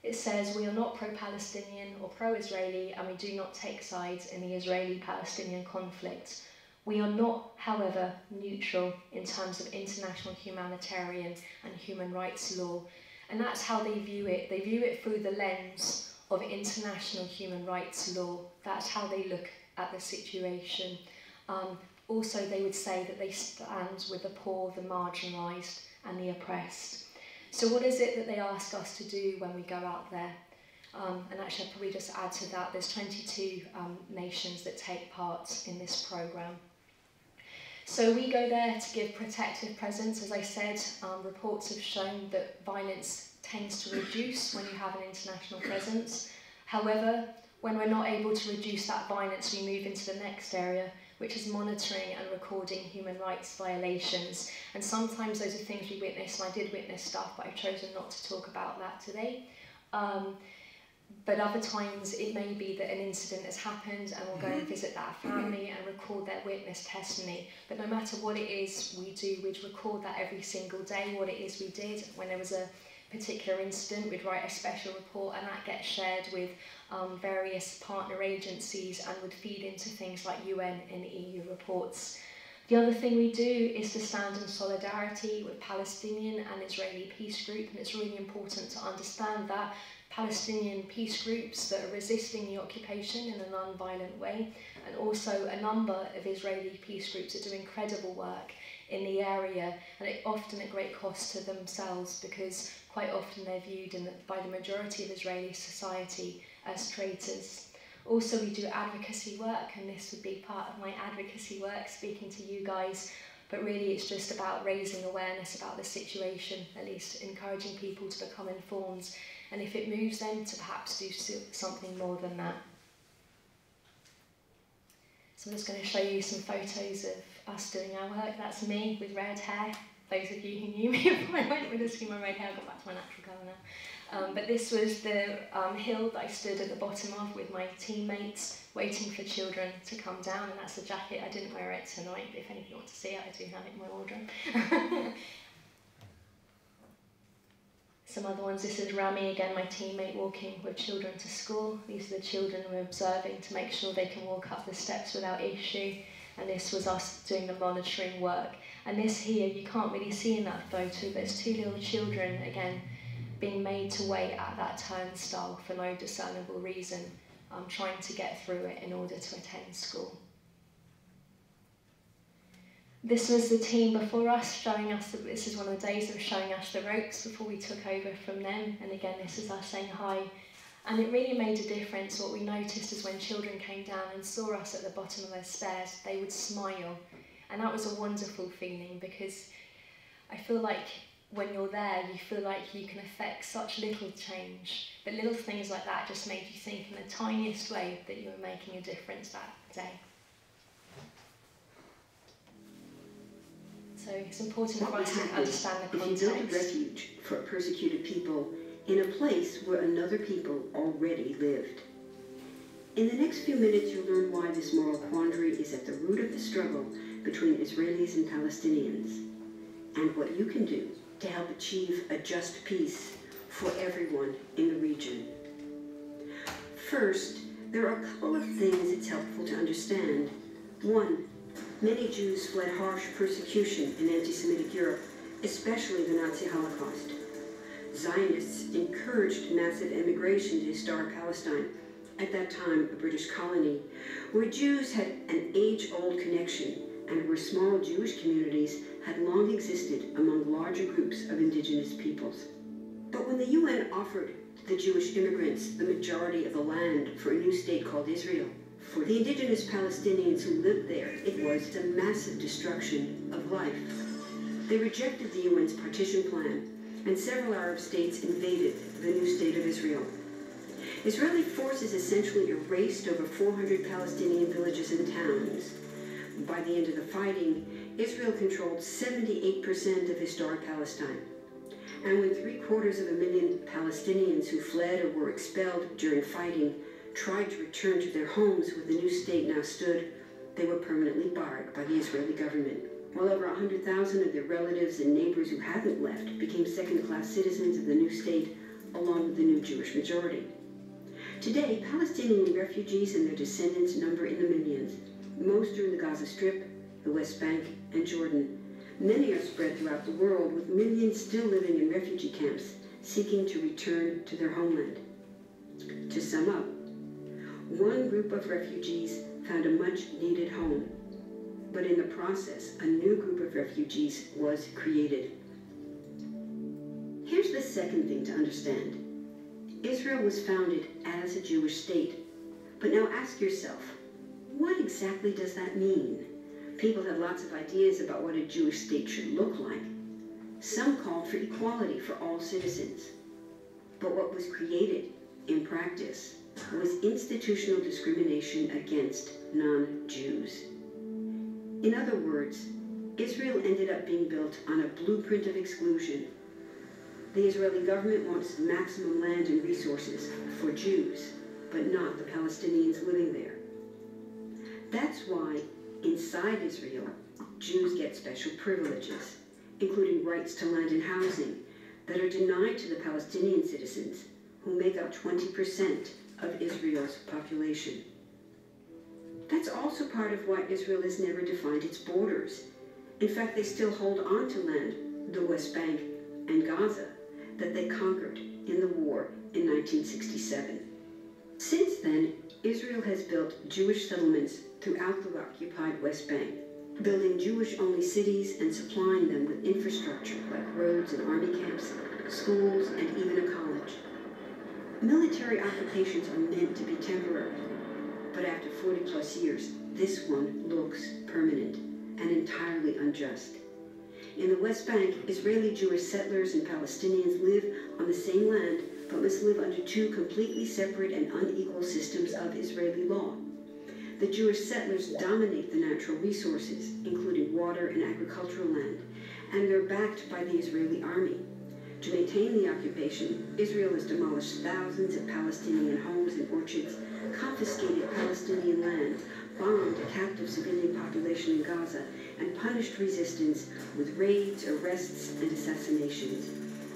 [SPEAKER 2] It says, We are not pro Palestinian or pro Israeli, and we do not take sides in the Israeli Palestinian conflict. We are not, however, neutral in terms of international humanitarian and human rights law, and that's how they view it. They view it through the lens of international human rights law. That's how they look at the situation. Um, also, they would say that they stand with the poor, the marginalised, and the oppressed. So, what is it that they ask us to do when we go out there? Um, and actually, I'll probably just add to that there's 22 um, nations that take part in this programme. So, we go there to give protective presence. As I said, um, reports have shown that violence tends to reduce when you have an international presence. However, when we're not able to reduce that violence, we move into the next area, which is monitoring and recording human rights violations. And sometimes those are things we witness, and I did witness stuff, but I've chosen not to talk about that today. Um, but other times it may be that an incident has happened and we'll go and mm-hmm. visit that family and record their witness testimony. But no matter what it is we do, we'd record that every single day, what it is we did. When there was a particular incident, we'd write a special report and that gets shared with um, various partner agencies and would feed into things like UN and EU reports. The other thing we do is to stand in solidarity with Palestinian and Israeli peace group, and it's really important to understand that Palestinian peace groups that are resisting the occupation in a non-violent way, and also a number of Israeli peace groups that do incredible work in the area, and it, often at great cost to themselves because quite often they're viewed the, by the majority of Israeli society as traitors. Also, we do advocacy work, and this would be part of my advocacy work, speaking to you guys. But really, it's just about raising awareness about the situation, at least encouraging people to become informed, and if it moves them, to perhaps do something more than that. So I'm just going to show you some photos of us doing our work. That's me with red hair. Those of you who knew me before I went with a my red hair, I got back to my natural colour now. Um, but this was the um, hill that I stood at the bottom of with my teammates, waiting for children to come down, and that's the jacket. I didn't wear it tonight, but if any of you want to see it, I do have it in my wardrobe. Some other ones, this is Rami again, my teammate walking with children to school. These are the children we're observing to make sure they can walk up the steps without issue. And this was us doing the monitoring work. And this here, you can't really see in that photo, but it's two little children, again, being made to wait at that turnstile for no discernible reason, um, trying to get through it in order to attend school. This was the team before us showing us, that this is one of the days of showing us the ropes before we took over from them. And again, this is us saying hi. And it really made a difference. What we noticed is when children came down and saw us at the bottom of their stairs, they would smile. And that was a wonderful feeling because I feel like when you're there, you feel like you can affect such little change. But little things like that just made you think in the tiniest way that you were making a difference that day. So it's important for us to understand the context.
[SPEAKER 3] If you build a refuge for persecuted people in a place where another people already lived. In the next few minutes, you'll learn why this moral quandary is at the root of the struggle between Israelis and Palestinians, and what you can do to help achieve a just peace for everyone in the region. First, there are a couple of things it's helpful to understand. One, many Jews fled harsh persecution in anti-Semitic Europe, especially the Nazi Holocaust. Zionists encouraged massive immigration to historic Palestine, at that time a British colony, where Jews had an age-old connection and where small Jewish communities had long existed among larger groups of indigenous peoples. But when the UN offered the Jewish immigrants the majority of the land for a new state called Israel, for the indigenous Palestinians who lived there, it was a massive destruction of life. They rejected the UN's partition plan, and several Arab states invaded the new state of Israel. Israeli forces essentially erased over 400 Palestinian villages and towns, by the end of the fighting, Israel controlled 78% of historic Palestine. And when three quarters of a million Palestinians who fled or were expelled during fighting tried to return to their homes where the new state now stood, they were permanently barred by the Israeli government. While over 100,000 of their relatives and neighbors who hadn't left became second-class citizens of the new state, along with the new Jewish majority. Today, Palestinian refugees and their descendants number in the millions. Most are in the Gaza Strip, the West Bank, and Jordan. Many are spread throughout the world, with millions still living in refugee camps, seeking to return to their homeland. To sum up, one group of refugees found a much-needed home, but in the process, a new group of refugees was created. Here's the second thing to understand. Israel was founded as a Jewish state, but now ask yourself, what exactly does that mean? People have lots of ideas about what a Jewish state should look like. Some called for equality for all citizens. But what was created in practice was institutional discrimination against non-Jews. In other words, Israel ended up being built on a blueprint of exclusion. The Israeli government wants maximum land and resources for Jews, but not the Palestinians living there. That's why inside Israel, Jews get special privileges, including rights to land and housing, that are denied to the Palestinian citizens, who make up 20% of Israel's population. That's also part of why Israel has never defined its borders. In fact, they still hold on to land, the West Bank and Gaza, that they conquered in the war in 1967. Since then, Israel has built Jewish settlements throughout the occupied West Bank, building Jewish-only cities and supplying them with infrastructure like roads and army camps, schools, and even a college. Military occupations are meant to be temporary, but after 40 plus years, this one looks permanent and entirely unjust. In the West Bank, Israeli Jewish settlers and Palestinians live on the same land but must live under two completely separate and unequal systems of Israeli law. The Jewish settlers dominate the natural resources, including water and agricultural land, and they're backed by the Israeli army. To maintain the occupation, Israel has demolished thousands of Palestinian homes and orchards, confiscated Palestinian land, bombed a captive civilian population in Gaza, and punished resistance with raids, arrests, and assassinations,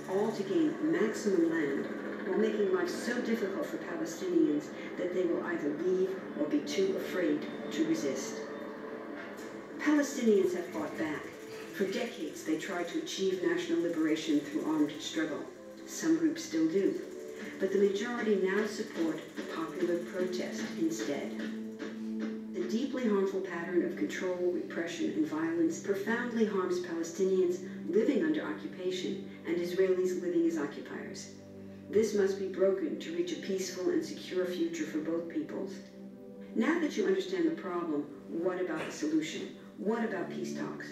[SPEAKER 3] all to gain maximum land while making life so difficult for Palestinians that they will either leave or be too afraid to resist. Palestinians have fought back. For decades, they tried to achieve national liberation through armed struggle. Some groups still do. But the majority now support the popular protest instead. The deeply harmful pattern of control, repression, and violence profoundly harms Palestinians living under occupation and Israelis living as occupiers. This must be broken to reach a peaceful and secure future for both peoples. Now that you understand the problem, what about the solution? What about peace talks?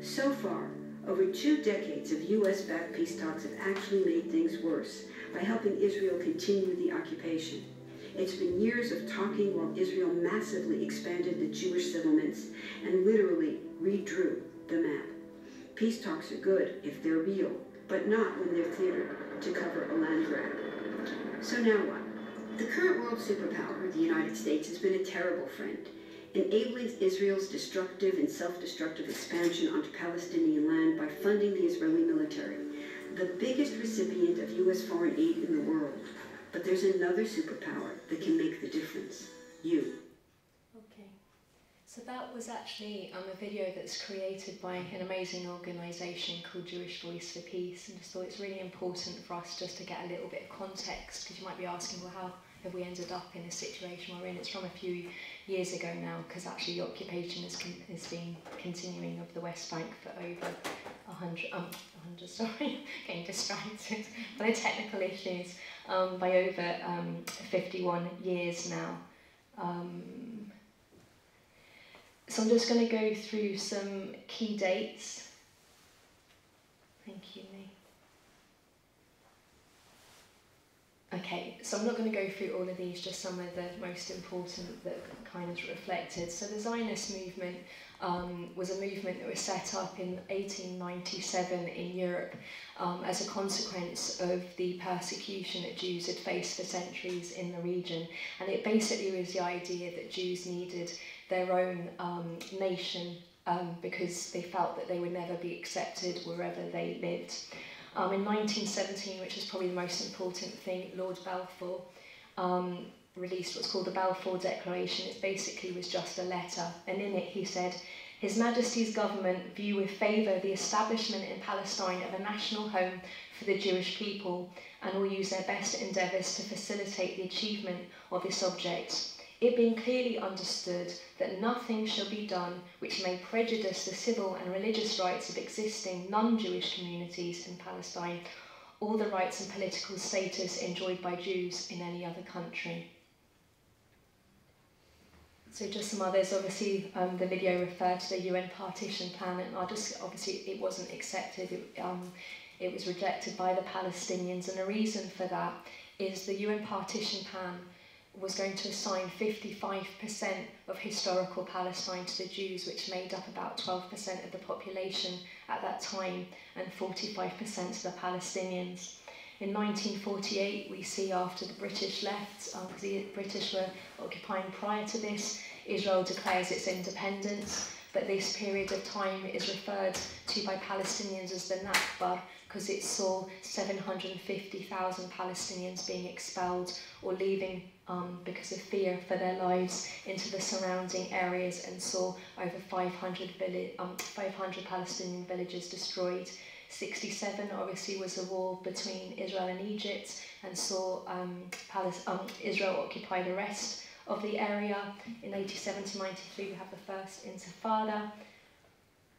[SPEAKER 3] So far, over two decades of U.S.-backed peace talks have actually made things worse by helping Israel continue the occupation. It's been years of talking while Israel massively expanded the Jewish settlements and literally redrew the map. Peace talks are good if they're real, but not when they're theater to cover a land grab. So now what? The current world superpower, the United States, has been a terrible friend, enabling Israel's destructive and self-destructive expansion onto Palestinian land by funding the Israeli military, the biggest recipient of U.S. foreign aid in the world. But there's another superpower that can make the difference. You.
[SPEAKER 2] Okay, so that was actually um, a video that's created by an amazing organisation called Jewish Voice for Peace and I thought it's really important for us just to get a little bit of context because you might be asking, well, how have we ended up in a situation we're in? It's from a few years ago now because actually the occupation has, con has been continuing of the West Bank for over a hundred, um, a hundred, sorry, getting distracted by the technical issues, um, by over um, 51 years now. Um, so I'm just going to go through some key dates. Thank you, Lee. Okay, so I'm not going to go through all of these, just some of the most important that kind of reflected. So the Zionist movement um, was a movement that was set up in 1897 in Europe um, as a consequence of the persecution that Jews had faced for centuries in the region. And it basically was the idea that Jews needed their own um, nation um, because they felt that they would never be accepted wherever they lived. Um, in 1917, which is probably the most important thing, Lord Balfour um, released what's called the Balfour Declaration. It basically was just a letter, and in it he said, His Majesty's government view with favour the establishment in Palestine of a national home for the Jewish people and will use their best endeavours to facilitate the achievement of this object it being clearly understood that nothing shall be done which may prejudice the civil and religious rights of existing non-Jewish communities in Palestine or the rights and political status enjoyed by Jews in any other country. So just some others, obviously um, the video referred to the UN partition plan and I just, obviously it wasn't accepted, it, um, it was rejected by the Palestinians and the reason for that is the UN partition plan was going to assign 55% of historical Palestine to the Jews, which made up about 12% of the population at that time and 45% to the Palestinians. In 1948, we see after the British left, because um, the British were occupying prior to this, Israel declares its independence but this period of time is referred to by Palestinians as the Nakba because it saw 750,000 Palestinians being expelled or leaving um, because of fear for their lives into the surrounding areas and saw over 500, villi- um, 500 Palestinian villages destroyed. 67 obviously was a war between Israel and Egypt and saw um, um, Israel occupy the rest of the area. In 87 to 93 we have the first Intifada.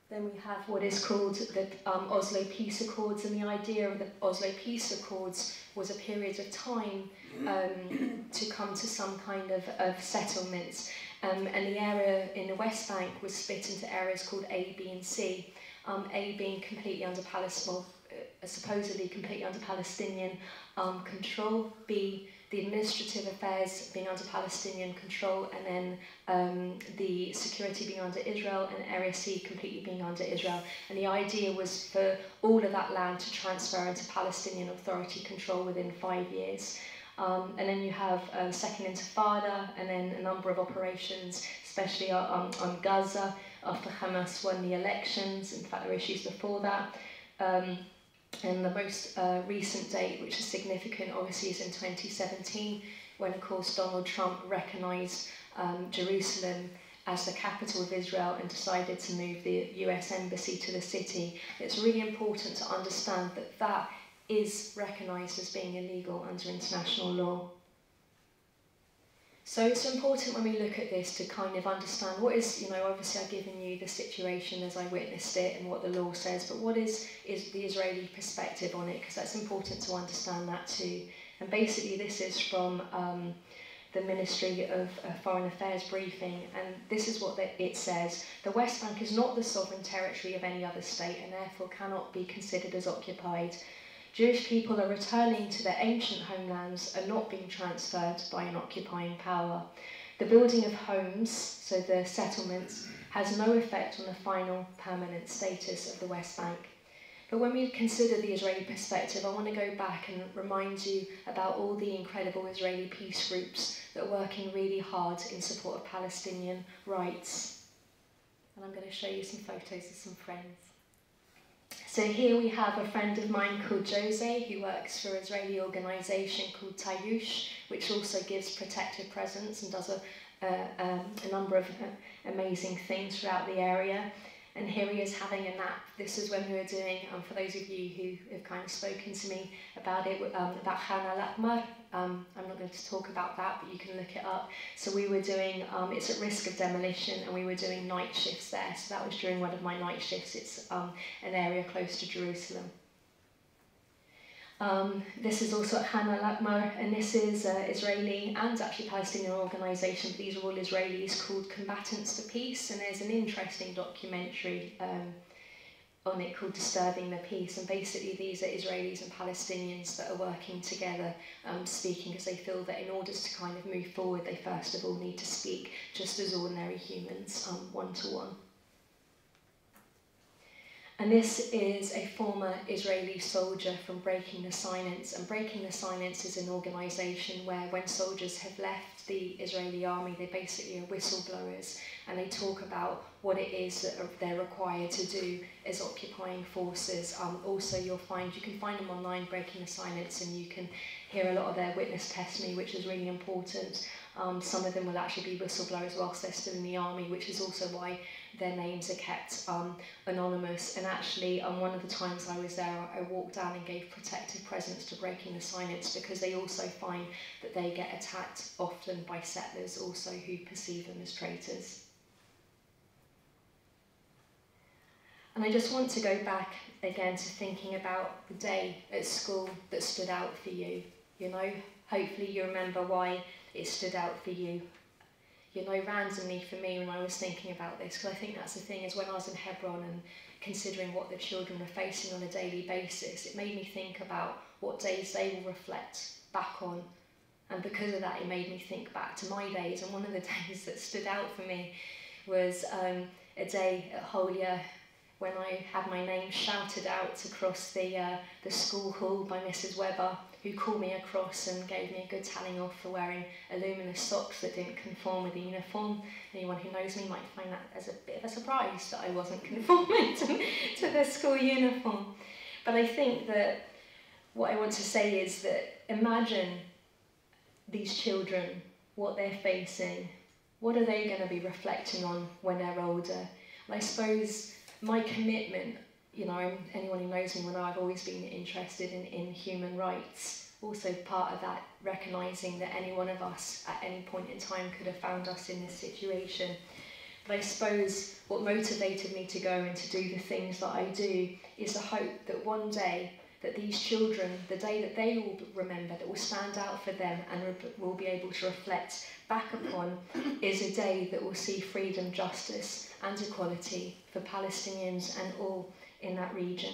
[SPEAKER 2] Then we have what is called the um, Oslo Peace Accords, and the idea of the Oslo Peace Accords was a period of time um, to come to some kind of, of settlement. Um, and the area in the West Bank was split into areas called A, B, and C. Um, A being completely under Palestine, uh, supposedly completely under Palestinian um, control. B the administrative affairs being under Palestinian control, and then um, the security being under Israel, and Area C completely being under Israel. And the idea was for all of that land to transfer into Palestinian Authority control within five years. Um, and then you have um, Second Intifada, and then a number of operations, especially on, on Gaza, after Hamas won the elections. In fact, there were issues before that. Um, and the most uh, recent date, which is significant, obviously, is in 2017, when, of course, Donald Trump recognised um, Jerusalem as the capital of Israel and decided to move the US embassy to the city. It's really important to understand that that is recognised as being illegal under international law. So it's important when we look at this to kind of understand what is, you know, obviously I've given you the situation as I witnessed it and what the law says, but what is, is the Israeli perspective on it, because that's important to understand that too. And basically this is from um, the Ministry of uh, Foreign Affairs briefing, and this is what the, it says. The West Bank is not the sovereign territory of any other state and therefore cannot be considered as occupied. Jewish people are returning to their ancient homelands and not being transferred by an occupying power. The building of homes, so the settlements, has no effect on the final permanent status of the West Bank. But when we consider the Israeli perspective, I want to go back and remind you about all the incredible Israeli peace groups that are working really hard in support of Palestinian rights. And I'm going to show you some photos of some friends. So here we have a friend of mine called Jose who works for an Israeli organisation called Ta'ayush, which also gives protective presence and does a, uh, um, a number of amazing things throughout the area. And here he is having a nap. This is when we were doing, um, for those of you who have kind of spoken to me about it, um, about Khan al-Ahmar, um, I'm not going to talk about that, but you can look it up. So we were doing, um, it's at risk of demolition, and we were doing night shifts there. So that was during one of my night shifts. It's um, an area close to Jerusalem. Um, this is also at Hana Lakmar, and this is an Israeli and actually Palestinian organisation, but these are all Israelis called Combatants for Peace, and there's an interesting documentary um, on it called Disturbing the Peace, and basically these are Israelis and Palestinians that are working together, um, speaking because they feel that in order to kind of move forward, they first of all need to speak just as ordinary humans, um, one to one. And this is a former Israeli soldier from Breaking the Silence. And Breaking the Silence is an organisation where when soldiers have left the Israeli army, they basically are whistleblowers and they talk about what it is that they're required to do as occupying forces. Um, also, you'll find, you can find them online, Breaking the Silence, and you can hear a lot of their witness testimony, which is really important. Um, some of them will actually be whistleblowers whilst they're still in the army, which is also why their names are kept um, anonymous. And actually, on um, one of the times I was there, I walked down and gave protective presence to Breaking the Silence because they also find that they get attacked often by settlers also who perceive them as traitors. And I just want to go back again to thinking about the day at school that stood out for you. You know, hopefully you remember why it stood out for you you know, randomly for me when I was thinking about this, because I think that's the thing, is when I was in Hebron and considering what the children were facing on a daily basis, it made me think about what days they will reflect back on. And because of that, it made me think back to my days. And one of the days that stood out for me was um, a day at Hautlieu when I had my name shouted out across the, uh, the school hall by Mrs. Webber who called me across and gave me a good telling off for wearing luminous socks that didn't conform with the uniform. Anyone who knows me might find that as a bit of a surprise that I wasn't conforming to, to school uniform. But I think that what I want to say is that imagine these children, what they're facing, what are they going to be reflecting on when they're older? And I suppose my commitment, you know, anyone who knows me, will know I've always been interested in, in human rights, also part of that recognising that any one of us at any point in time could have found us in this situation. But I suppose what motivated me to go and to do the things that I do is the hope that one day that these children, the day that they will remember, that will stand out for them and will be able to reflect back upon, is a day that will see freedom, justice, and equality for Palestinians and all in that region.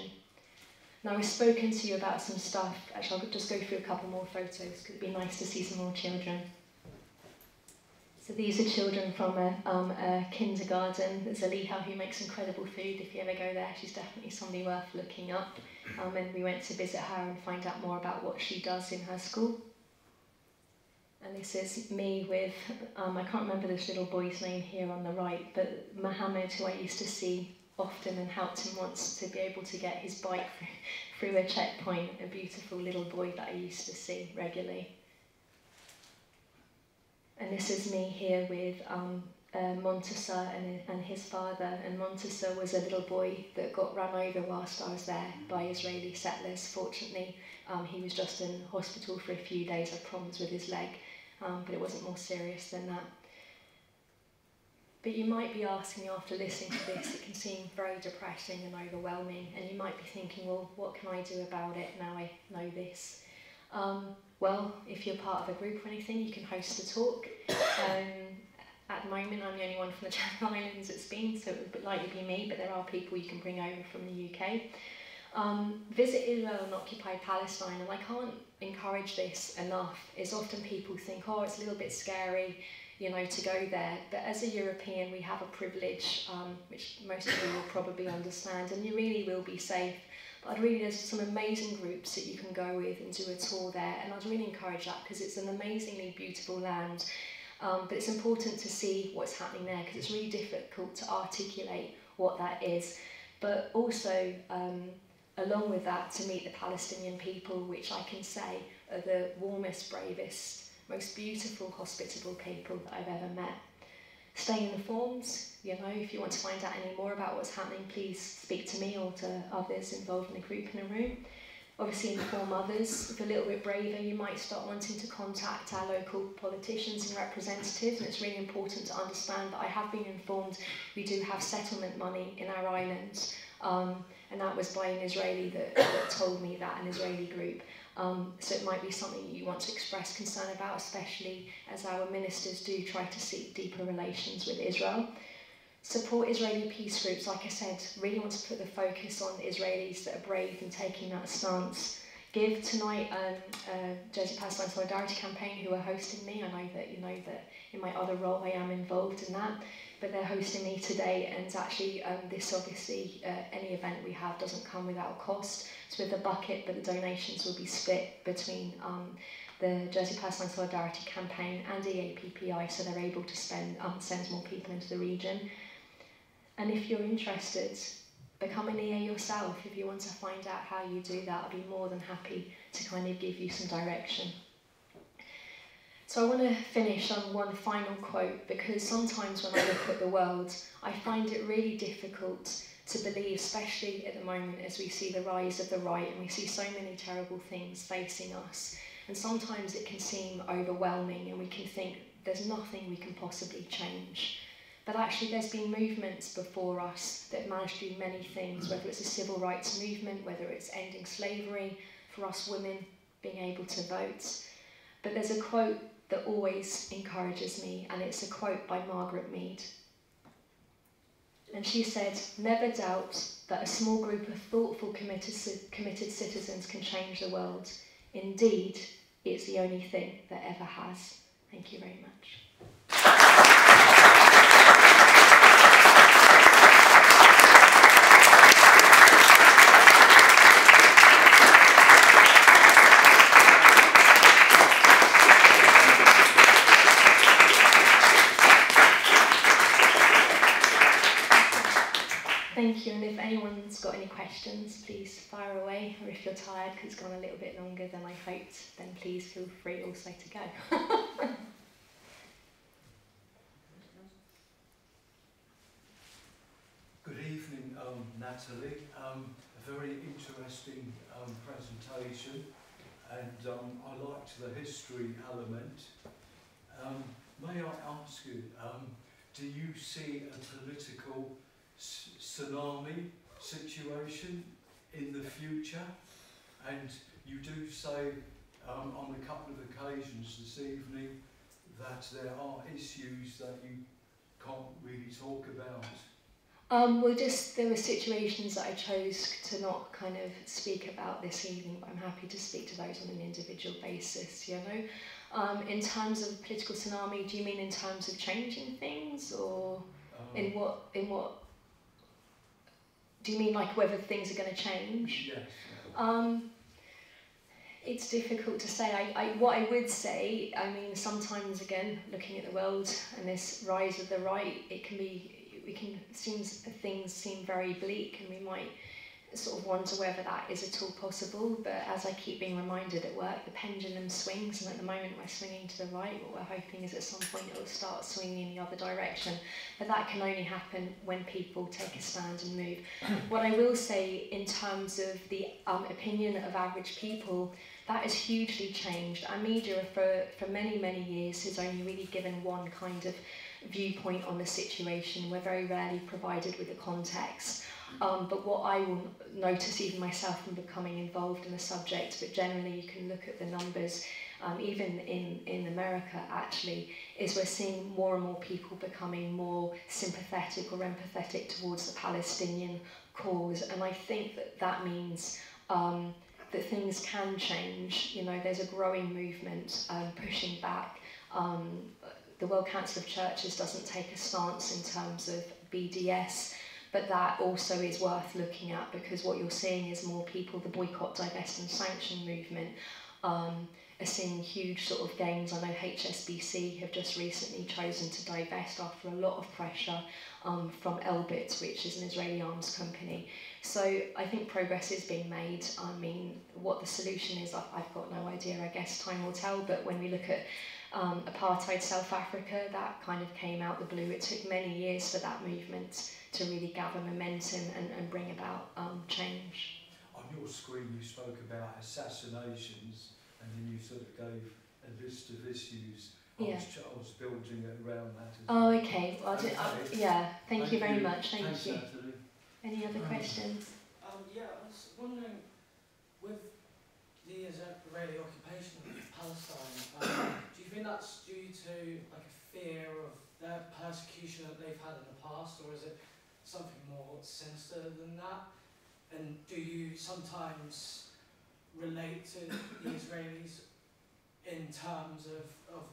[SPEAKER 2] Now, I've spoken to you about some stuff. Actually, I'll just go through a couple more photos because it'd be nice to see some more children. So these are children from a, um, a kindergarten. There's Aliha who makes incredible food. If you ever go there, she's definitely somebody worth looking up. Um, and we went to visit her and find out more about what she does in her school. And this is me with, um, I can't remember this little boy's name here on the right, but Mohammed, who I used to see often and helped him once to be able to get his bike through a checkpoint, a beautiful little boy that I used to see regularly. And this is me here with um, uh, and, and his father. And Montesa was a little boy that got run over whilst I was there by Israeli settlers. Fortunately, um, he was just in hospital for a few days, had problems with his leg, um, but it wasn't more serious than that. But you might be asking after listening to this, it can seem very depressing and overwhelming, and you might be thinking, well, what can I do about it now I know this? Um, well, if you're part of a group or anything, you can host a talk. Um, at the moment, I'm the only one from the Channel Islands that's been, so it would likely be me, but there are people you can bring over from the UK. Um, visit Israel and occupy Palestine, and I can't encourage this enough. Is often people think, oh, it's a little bit scary, you know, to go there. But as a European, we have a privilege, um, which most of you will probably understand, and you really will be safe. But I'd really, there's some amazing groups that you can go with and do a tour there, and I'd really encourage that because it's an amazingly beautiful land um, but it's important to see what's happening there because it's really difficult to articulate what that is. But also, um, along with that, to meet the Palestinian people, which I can say are the warmest, bravest, most beautiful, hospitable people that I've ever met. Stay informed, you know, if you want to find out any more about what's happening, please speak to me or to others involved in the group in a room obviously inform others. If you're a little bit braver, you might start wanting to contact our local politicians and representatives, and it's really important to understand that I have been informed we do have settlement money in our islands, um, and that was by an Israeli that, that told me that, an Israeli group. Um, so it might be something you want to express concern about, especially as our ministers do try to seek deeper relations with Israel support Israeli peace groups, like I said, really want to put the focus on Israelis that are brave and taking that stance. Give tonight um, uh, Jersey Palestine Solidarity Campaign, who are hosting me. I know that you know that in my other role I am involved in that, but they're hosting me today. And actually, um, this obviously uh, any event we have doesn't come without cost. It's with a bucket, but the donations will be split between. Um, the Jersey Palestine Solidarity Campaign and EAPPI, so they're able to spend um, send more people into the region. And if you're interested, become an EA yourself. If you want to find out how you do that, I'd be more than happy to kind of give you some direction. So I want to finish on one final quote because sometimes when I look at the world, I find it really difficult to believe, especially at the moment as we see the rise of the right and we see so many terrible things facing us. And sometimes it can seem overwhelming and we can think there's nothing we can possibly change. But actually, there's been movements before us that managed to do many things, whether it's a civil rights movement, whether it's ending slavery, for us women being able to vote. But there's a quote that always encourages me, and it's a quote by Margaret Mead. And she said, Never doubt that a small group of thoughtful, committed, committed citizens can change the world. Indeed, it's the only thing that ever has. Thank you very much. Thank you. And if anyone's got any questions, please fire away. Or if you're tired because it's gone a little bit longer than I hoped, then please feel free also to go.
[SPEAKER 4] Good evening, um, Natalie. Um, a very interesting um, presentation, and um, I liked the history element. Um, may I ask you, um, do you see a political tsunami situation in the future? And you do say um, on a couple of occasions this evening that there are issues that you can't really talk about.
[SPEAKER 2] Um, well, just there were situations that I chose to not kind of speak about this evening, but I'm happy to speak to those on an individual basis. You know, um, in terms of political tsunami, do you mean in terms of changing things, or um, in what in what? Do you mean like whether things are going to change?
[SPEAKER 4] Yes.
[SPEAKER 2] Um, it's difficult to say. I, I, what I would say, I mean, sometimes again, looking at the world and this rise of the right, it can be we can seems things seem very bleak and we might sort of wonder whether that is at all possible but as I keep being reminded at work the pendulum swings and at the moment we're swinging to the right what we're hoping is at some point it will start swinging in the other direction but that can only happen when people take a stand and move what I will say in terms of the um, opinion of average people that has hugely changed our media for, for many many years has only really given one kind of viewpoint on the situation. We're very rarely provided with the context. Um, but what I will notice, even myself from becoming involved in the subject, but generally you can look at the numbers, um, even in, in America actually, is we're seeing more and more people becoming more sympathetic or empathetic towards the Palestinian cause. And I think that that means um, that things can change. You know, there's a growing movement um, pushing back um, the World Council of Churches doesn't take a stance in terms of BDS, but that also is worth looking at because what you're seeing is more people, the boycott, divest and sanction movement, um, are seeing huge sort of gains. I know HSBC have just recently chosen to divest after a lot of pressure um, from Elbit, which is an Israeli arms company. So I think progress is being made. I mean, what the solution is, I've got no idea. I guess time will tell. But when we look at um, apartheid South Africa, that kind of came out the blue. It took many years for that movement to really gather momentum and, and bring about um, change.
[SPEAKER 4] On your screen you spoke about assassinations and then you sort of gave a list of issues. I, yeah. was, I was building it around that.
[SPEAKER 2] oh, okay. Well, okay. Uh, yeah, thank, thank you very you. much. Thank Thanks, you. Natalie. Any other um, questions?
[SPEAKER 5] Um, yeah, I was wondering, with the Israeli occupation of Palestine, um, do you think that's due to like a fear of their persecution that they've had in the past, or is it something more sinister than that? And do you sometimes relate to the Israelis in terms of, of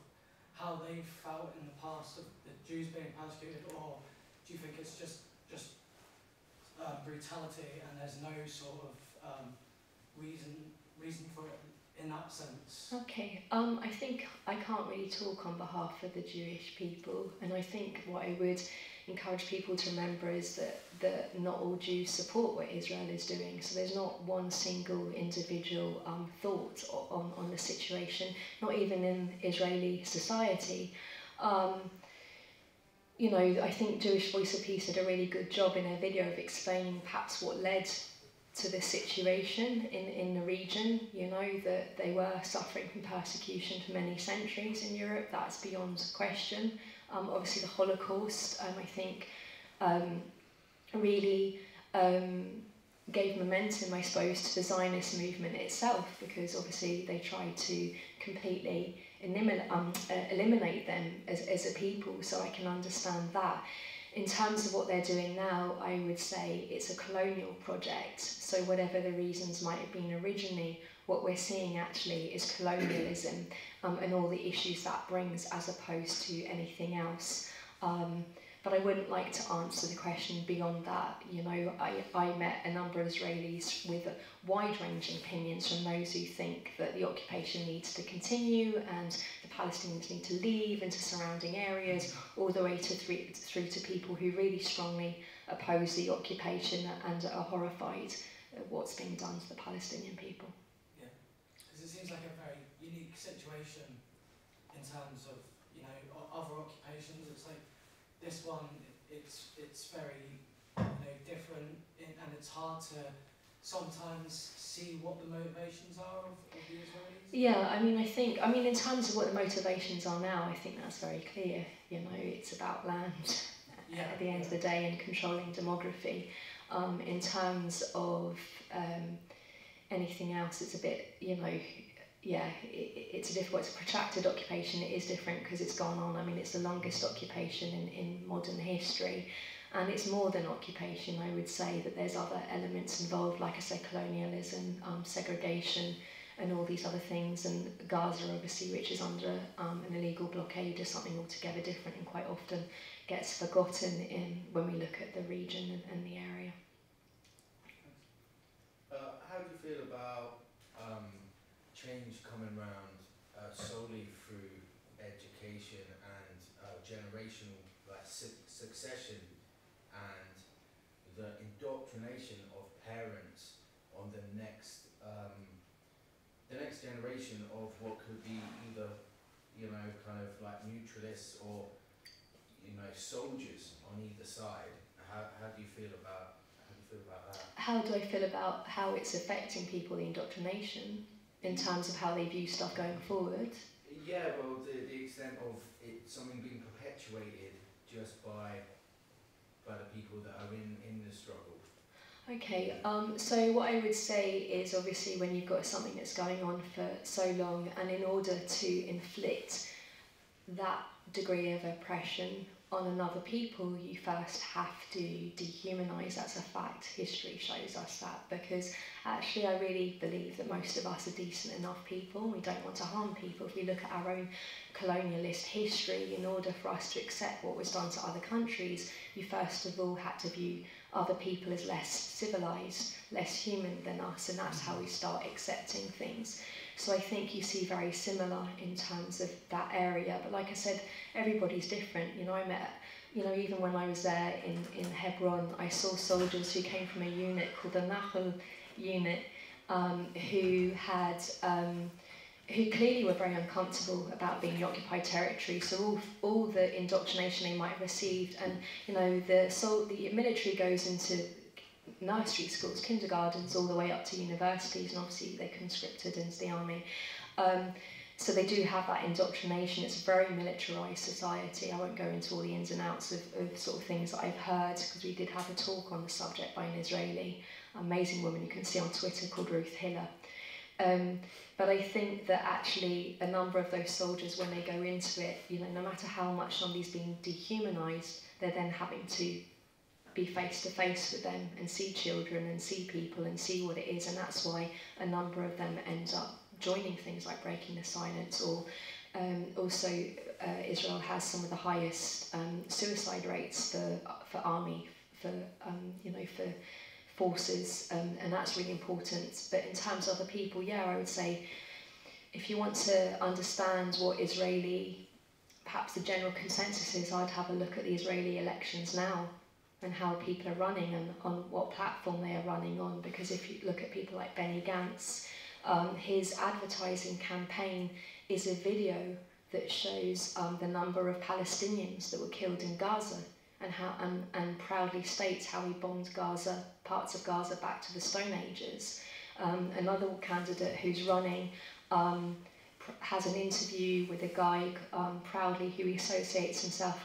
[SPEAKER 5] how they felt in the past of the Jews being persecuted, or do you think it's just just uh, brutality and there's no sort of um, reason reason for it in.
[SPEAKER 2] Okay, um, I think I can't really talk on behalf of the Jewish people, and I think what I would encourage people to remember is that, that not all Jews support what Israel is doing. So there's not one single individual um, thought on, on the situation, not even in Israeli society. Um, you know, I think Jewish Voice of Peace did a really good job in their video of explaining perhaps what led to this situation in, in the region. You know, that they were suffering from persecution for many centuries in Europe, that's beyond question. Um, obviously, the Holocaust, um, I think, um, really um, gave momentum, I suppose, to the Zionist movement itself, because obviously they tried to completely eliminate, um, eliminate them as, as a people, so I can understand that. In terms of what they're doing now, I would say it's a colonial project. So whatever the reasons might have been originally, what we're seeing actually is colonialism um, and all the issues that brings as opposed to anything else. Um, but I wouldn't like to answer the question beyond that. You know, I, I met a number of Israelis with a wide-ranging opinions from those who think that the occupation needs to continue and the Palestinians need to leave into surrounding areas, all the way to through, through to people who really strongly oppose the occupation and are horrified at what's being done to the Palestinian people.
[SPEAKER 5] Yeah, because it seems like a very unique situation in terms of you know other occupations. It's like this one, it's it's very you know different, in, and it's hard to sometimes see what the motivations are of, of the Israelis.
[SPEAKER 2] Yeah, I mean, I think, I mean, in terms of what the motivations are now, I think that's very clear. You know, it's about land
[SPEAKER 5] Yeah,
[SPEAKER 2] at the end of the day and controlling demography. Um, in terms of um, anything else, it's a bit, you know, yeah, it, it's a difficult, it's a protracted occupation. It is different because it's gone on. I mean, it's the longest occupation in, in modern history. And it's more than occupation, I would say that there's other elements involved, like I said, colonialism, um, segregation, and all these other things. And Gaza, obviously, which is under um, an illegal blockade, is something altogether different and quite often gets forgotten in when we look at the region and, and the area.
[SPEAKER 6] Uh, how do you feel about change coming around uh, solely through education and uh, generational like su- succession and the indoctrination of parents on the next um, the next generation of what could be either you know kind of like neutralists or you know soldiers on either side. How, how do you feel about how do you feel about that?
[SPEAKER 2] How do I feel about how it's affecting people, the indoctrination, in terms of how they view stuff going forward?
[SPEAKER 6] Yeah, well, the, the extent of it something being perpetuated just by by the people that are in, in the struggle.
[SPEAKER 2] Okay, um, so what I would say is obviously when you've got something that's going on for so long, and in order to inflict that degree of oppression on another people, you first have to dehumanise. That's a fact. History shows us that because actually, I really believe that most of us are decent enough people. We don't want to harm people. If we look at our own colonialist history, in order for us to accept what was done to other countries, you first of all had to view other people as less civilized, less human than us, and that's how we start accepting things. So I think you see very similar in terms of that area. But like I said, everybody's different. You know, I met, you know, even when I was there in, in Hebron, I saw soldiers who came from a unit called the Nahal unit, um, who had. Um, who clearly were very uncomfortable about being in occupied territory. So all, all the indoctrination they might have received, and you know the so the military goes into nursery schools, kindergartens, all the way up to universities, and obviously they conscripted into the army. Um, so they do have that indoctrination. It's a very militarised society. I won't go into all the ins and outs of, of sort of things that I've heard because we did have a talk on the subject by an Israeli, amazing woman you can see on Twitter called Ruth Hiller. Um, but I think that actually a number of those soldiers, when they go into it, you know, no matter how much somebody's being dehumanised, they're then having to be face to face with them and see children and see people and see what it is, and that's why a number of them end up joining things like breaking the silence or um, also uh, Israel has some of the highest um, suicide rates for for army for um, you know for forces um, and that's really important. But in terms of other people yeah I would say if you want to understand what Israeli perhaps the general consensus is I'd have a look at the Israeli elections now and how people are running and on what platform they are running on. Because if you look at people like Benny Gantz um, his advertising campaign is a video that shows um, the number of Palestinians that were killed in Gaza and how and, and proudly states how he bombed Gaza, parts of Gaza back to the Stone Ages. Um, another candidate who's running um, has an interview with a guy um, proudly who he associates himself,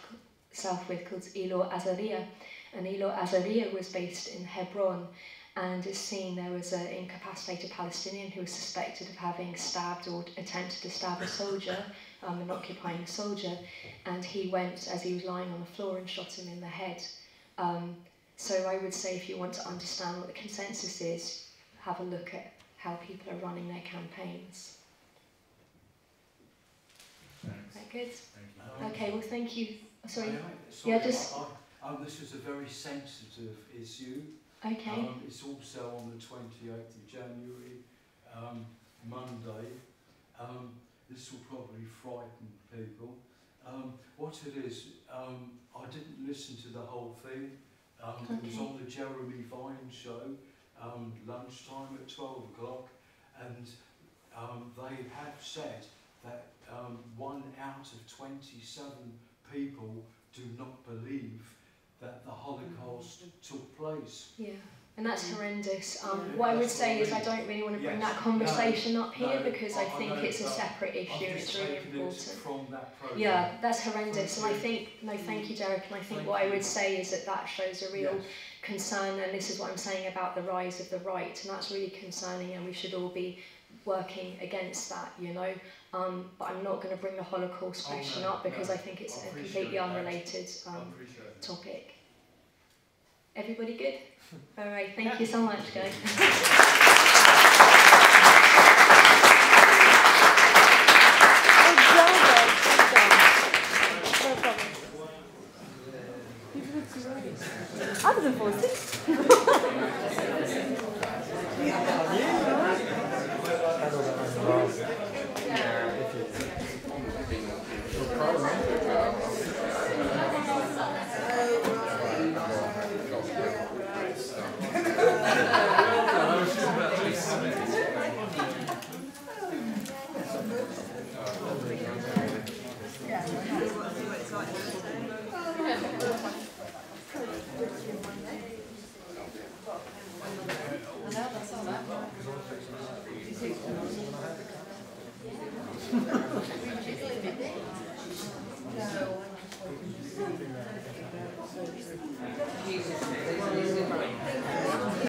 [SPEAKER 2] himself with called Elor Azaria. And Elor Azaria was based in Hebron and is seen there was an incapacitated Palestinian who was suspected of having stabbed or attempted to stab a soldier, um, an occupying soldier, and he went as he was lying on the floor and shot him in the head. Um, so I would say if you want to understand what the consensus is, have a look at how people are running their campaigns.
[SPEAKER 6] Thanks.
[SPEAKER 2] Is that good?
[SPEAKER 6] Thank you.
[SPEAKER 4] Um,
[SPEAKER 2] Okay, well thank you. Sorry.
[SPEAKER 4] I- I- sorry,
[SPEAKER 2] Yeah, just-
[SPEAKER 4] I, I, um, this is a very sensitive issue.
[SPEAKER 2] Okay.
[SPEAKER 4] Um, it's also on the 28th of January, um, Monday. Um, this will probably frighten people. Um, what it is, um, I didn't listen to the whole thing, Um, It was on the Jeremy Vine show, um, lunchtime at 12 o'clock, and um, they have said that um, one out of 27 people do not believe that the Holocaust took place.
[SPEAKER 2] Yeah. And that's horrendous. Um,
[SPEAKER 4] Yeah,
[SPEAKER 2] what I would say is
[SPEAKER 4] I
[SPEAKER 2] don't really want to bring
[SPEAKER 4] Yes.
[SPEAKER 2] that conversation up here
[SPEAKER 4] no,
[SPEAKER 2] because I
[SPEAKER 4] I-
[SPEAKER 2] think it's a separate issue it's really important.
[SPEAKER 4] that.
[SPEAKER 2] Yeah, that's horrendous. And I think, no, thank you, Derek. And I think
[SPEAKER 4] Thank
[SPEAKER 2] what I would say is that that shows a real
[SPEAKER 4] Yes.
[SPEAKER 2] concern. And this is what I'm saying about the rise of the right. And that's really concerning. And we should all be working against that, you know. Um, but I'm not going to bring the Holocaust
[SPEAKER 4] Oh,
[SPEAKER 2] question
[SPEAKER 4] no,
[SPEAKER 2] up because
[SPEAKER 4] no.
[SPEAKER 2] I think it's a completely unrelated um, topic. Everybody good? All right, thank you so much, guys.
[SPEAKER 7] Other than 40.
[SPEAKER 8] No,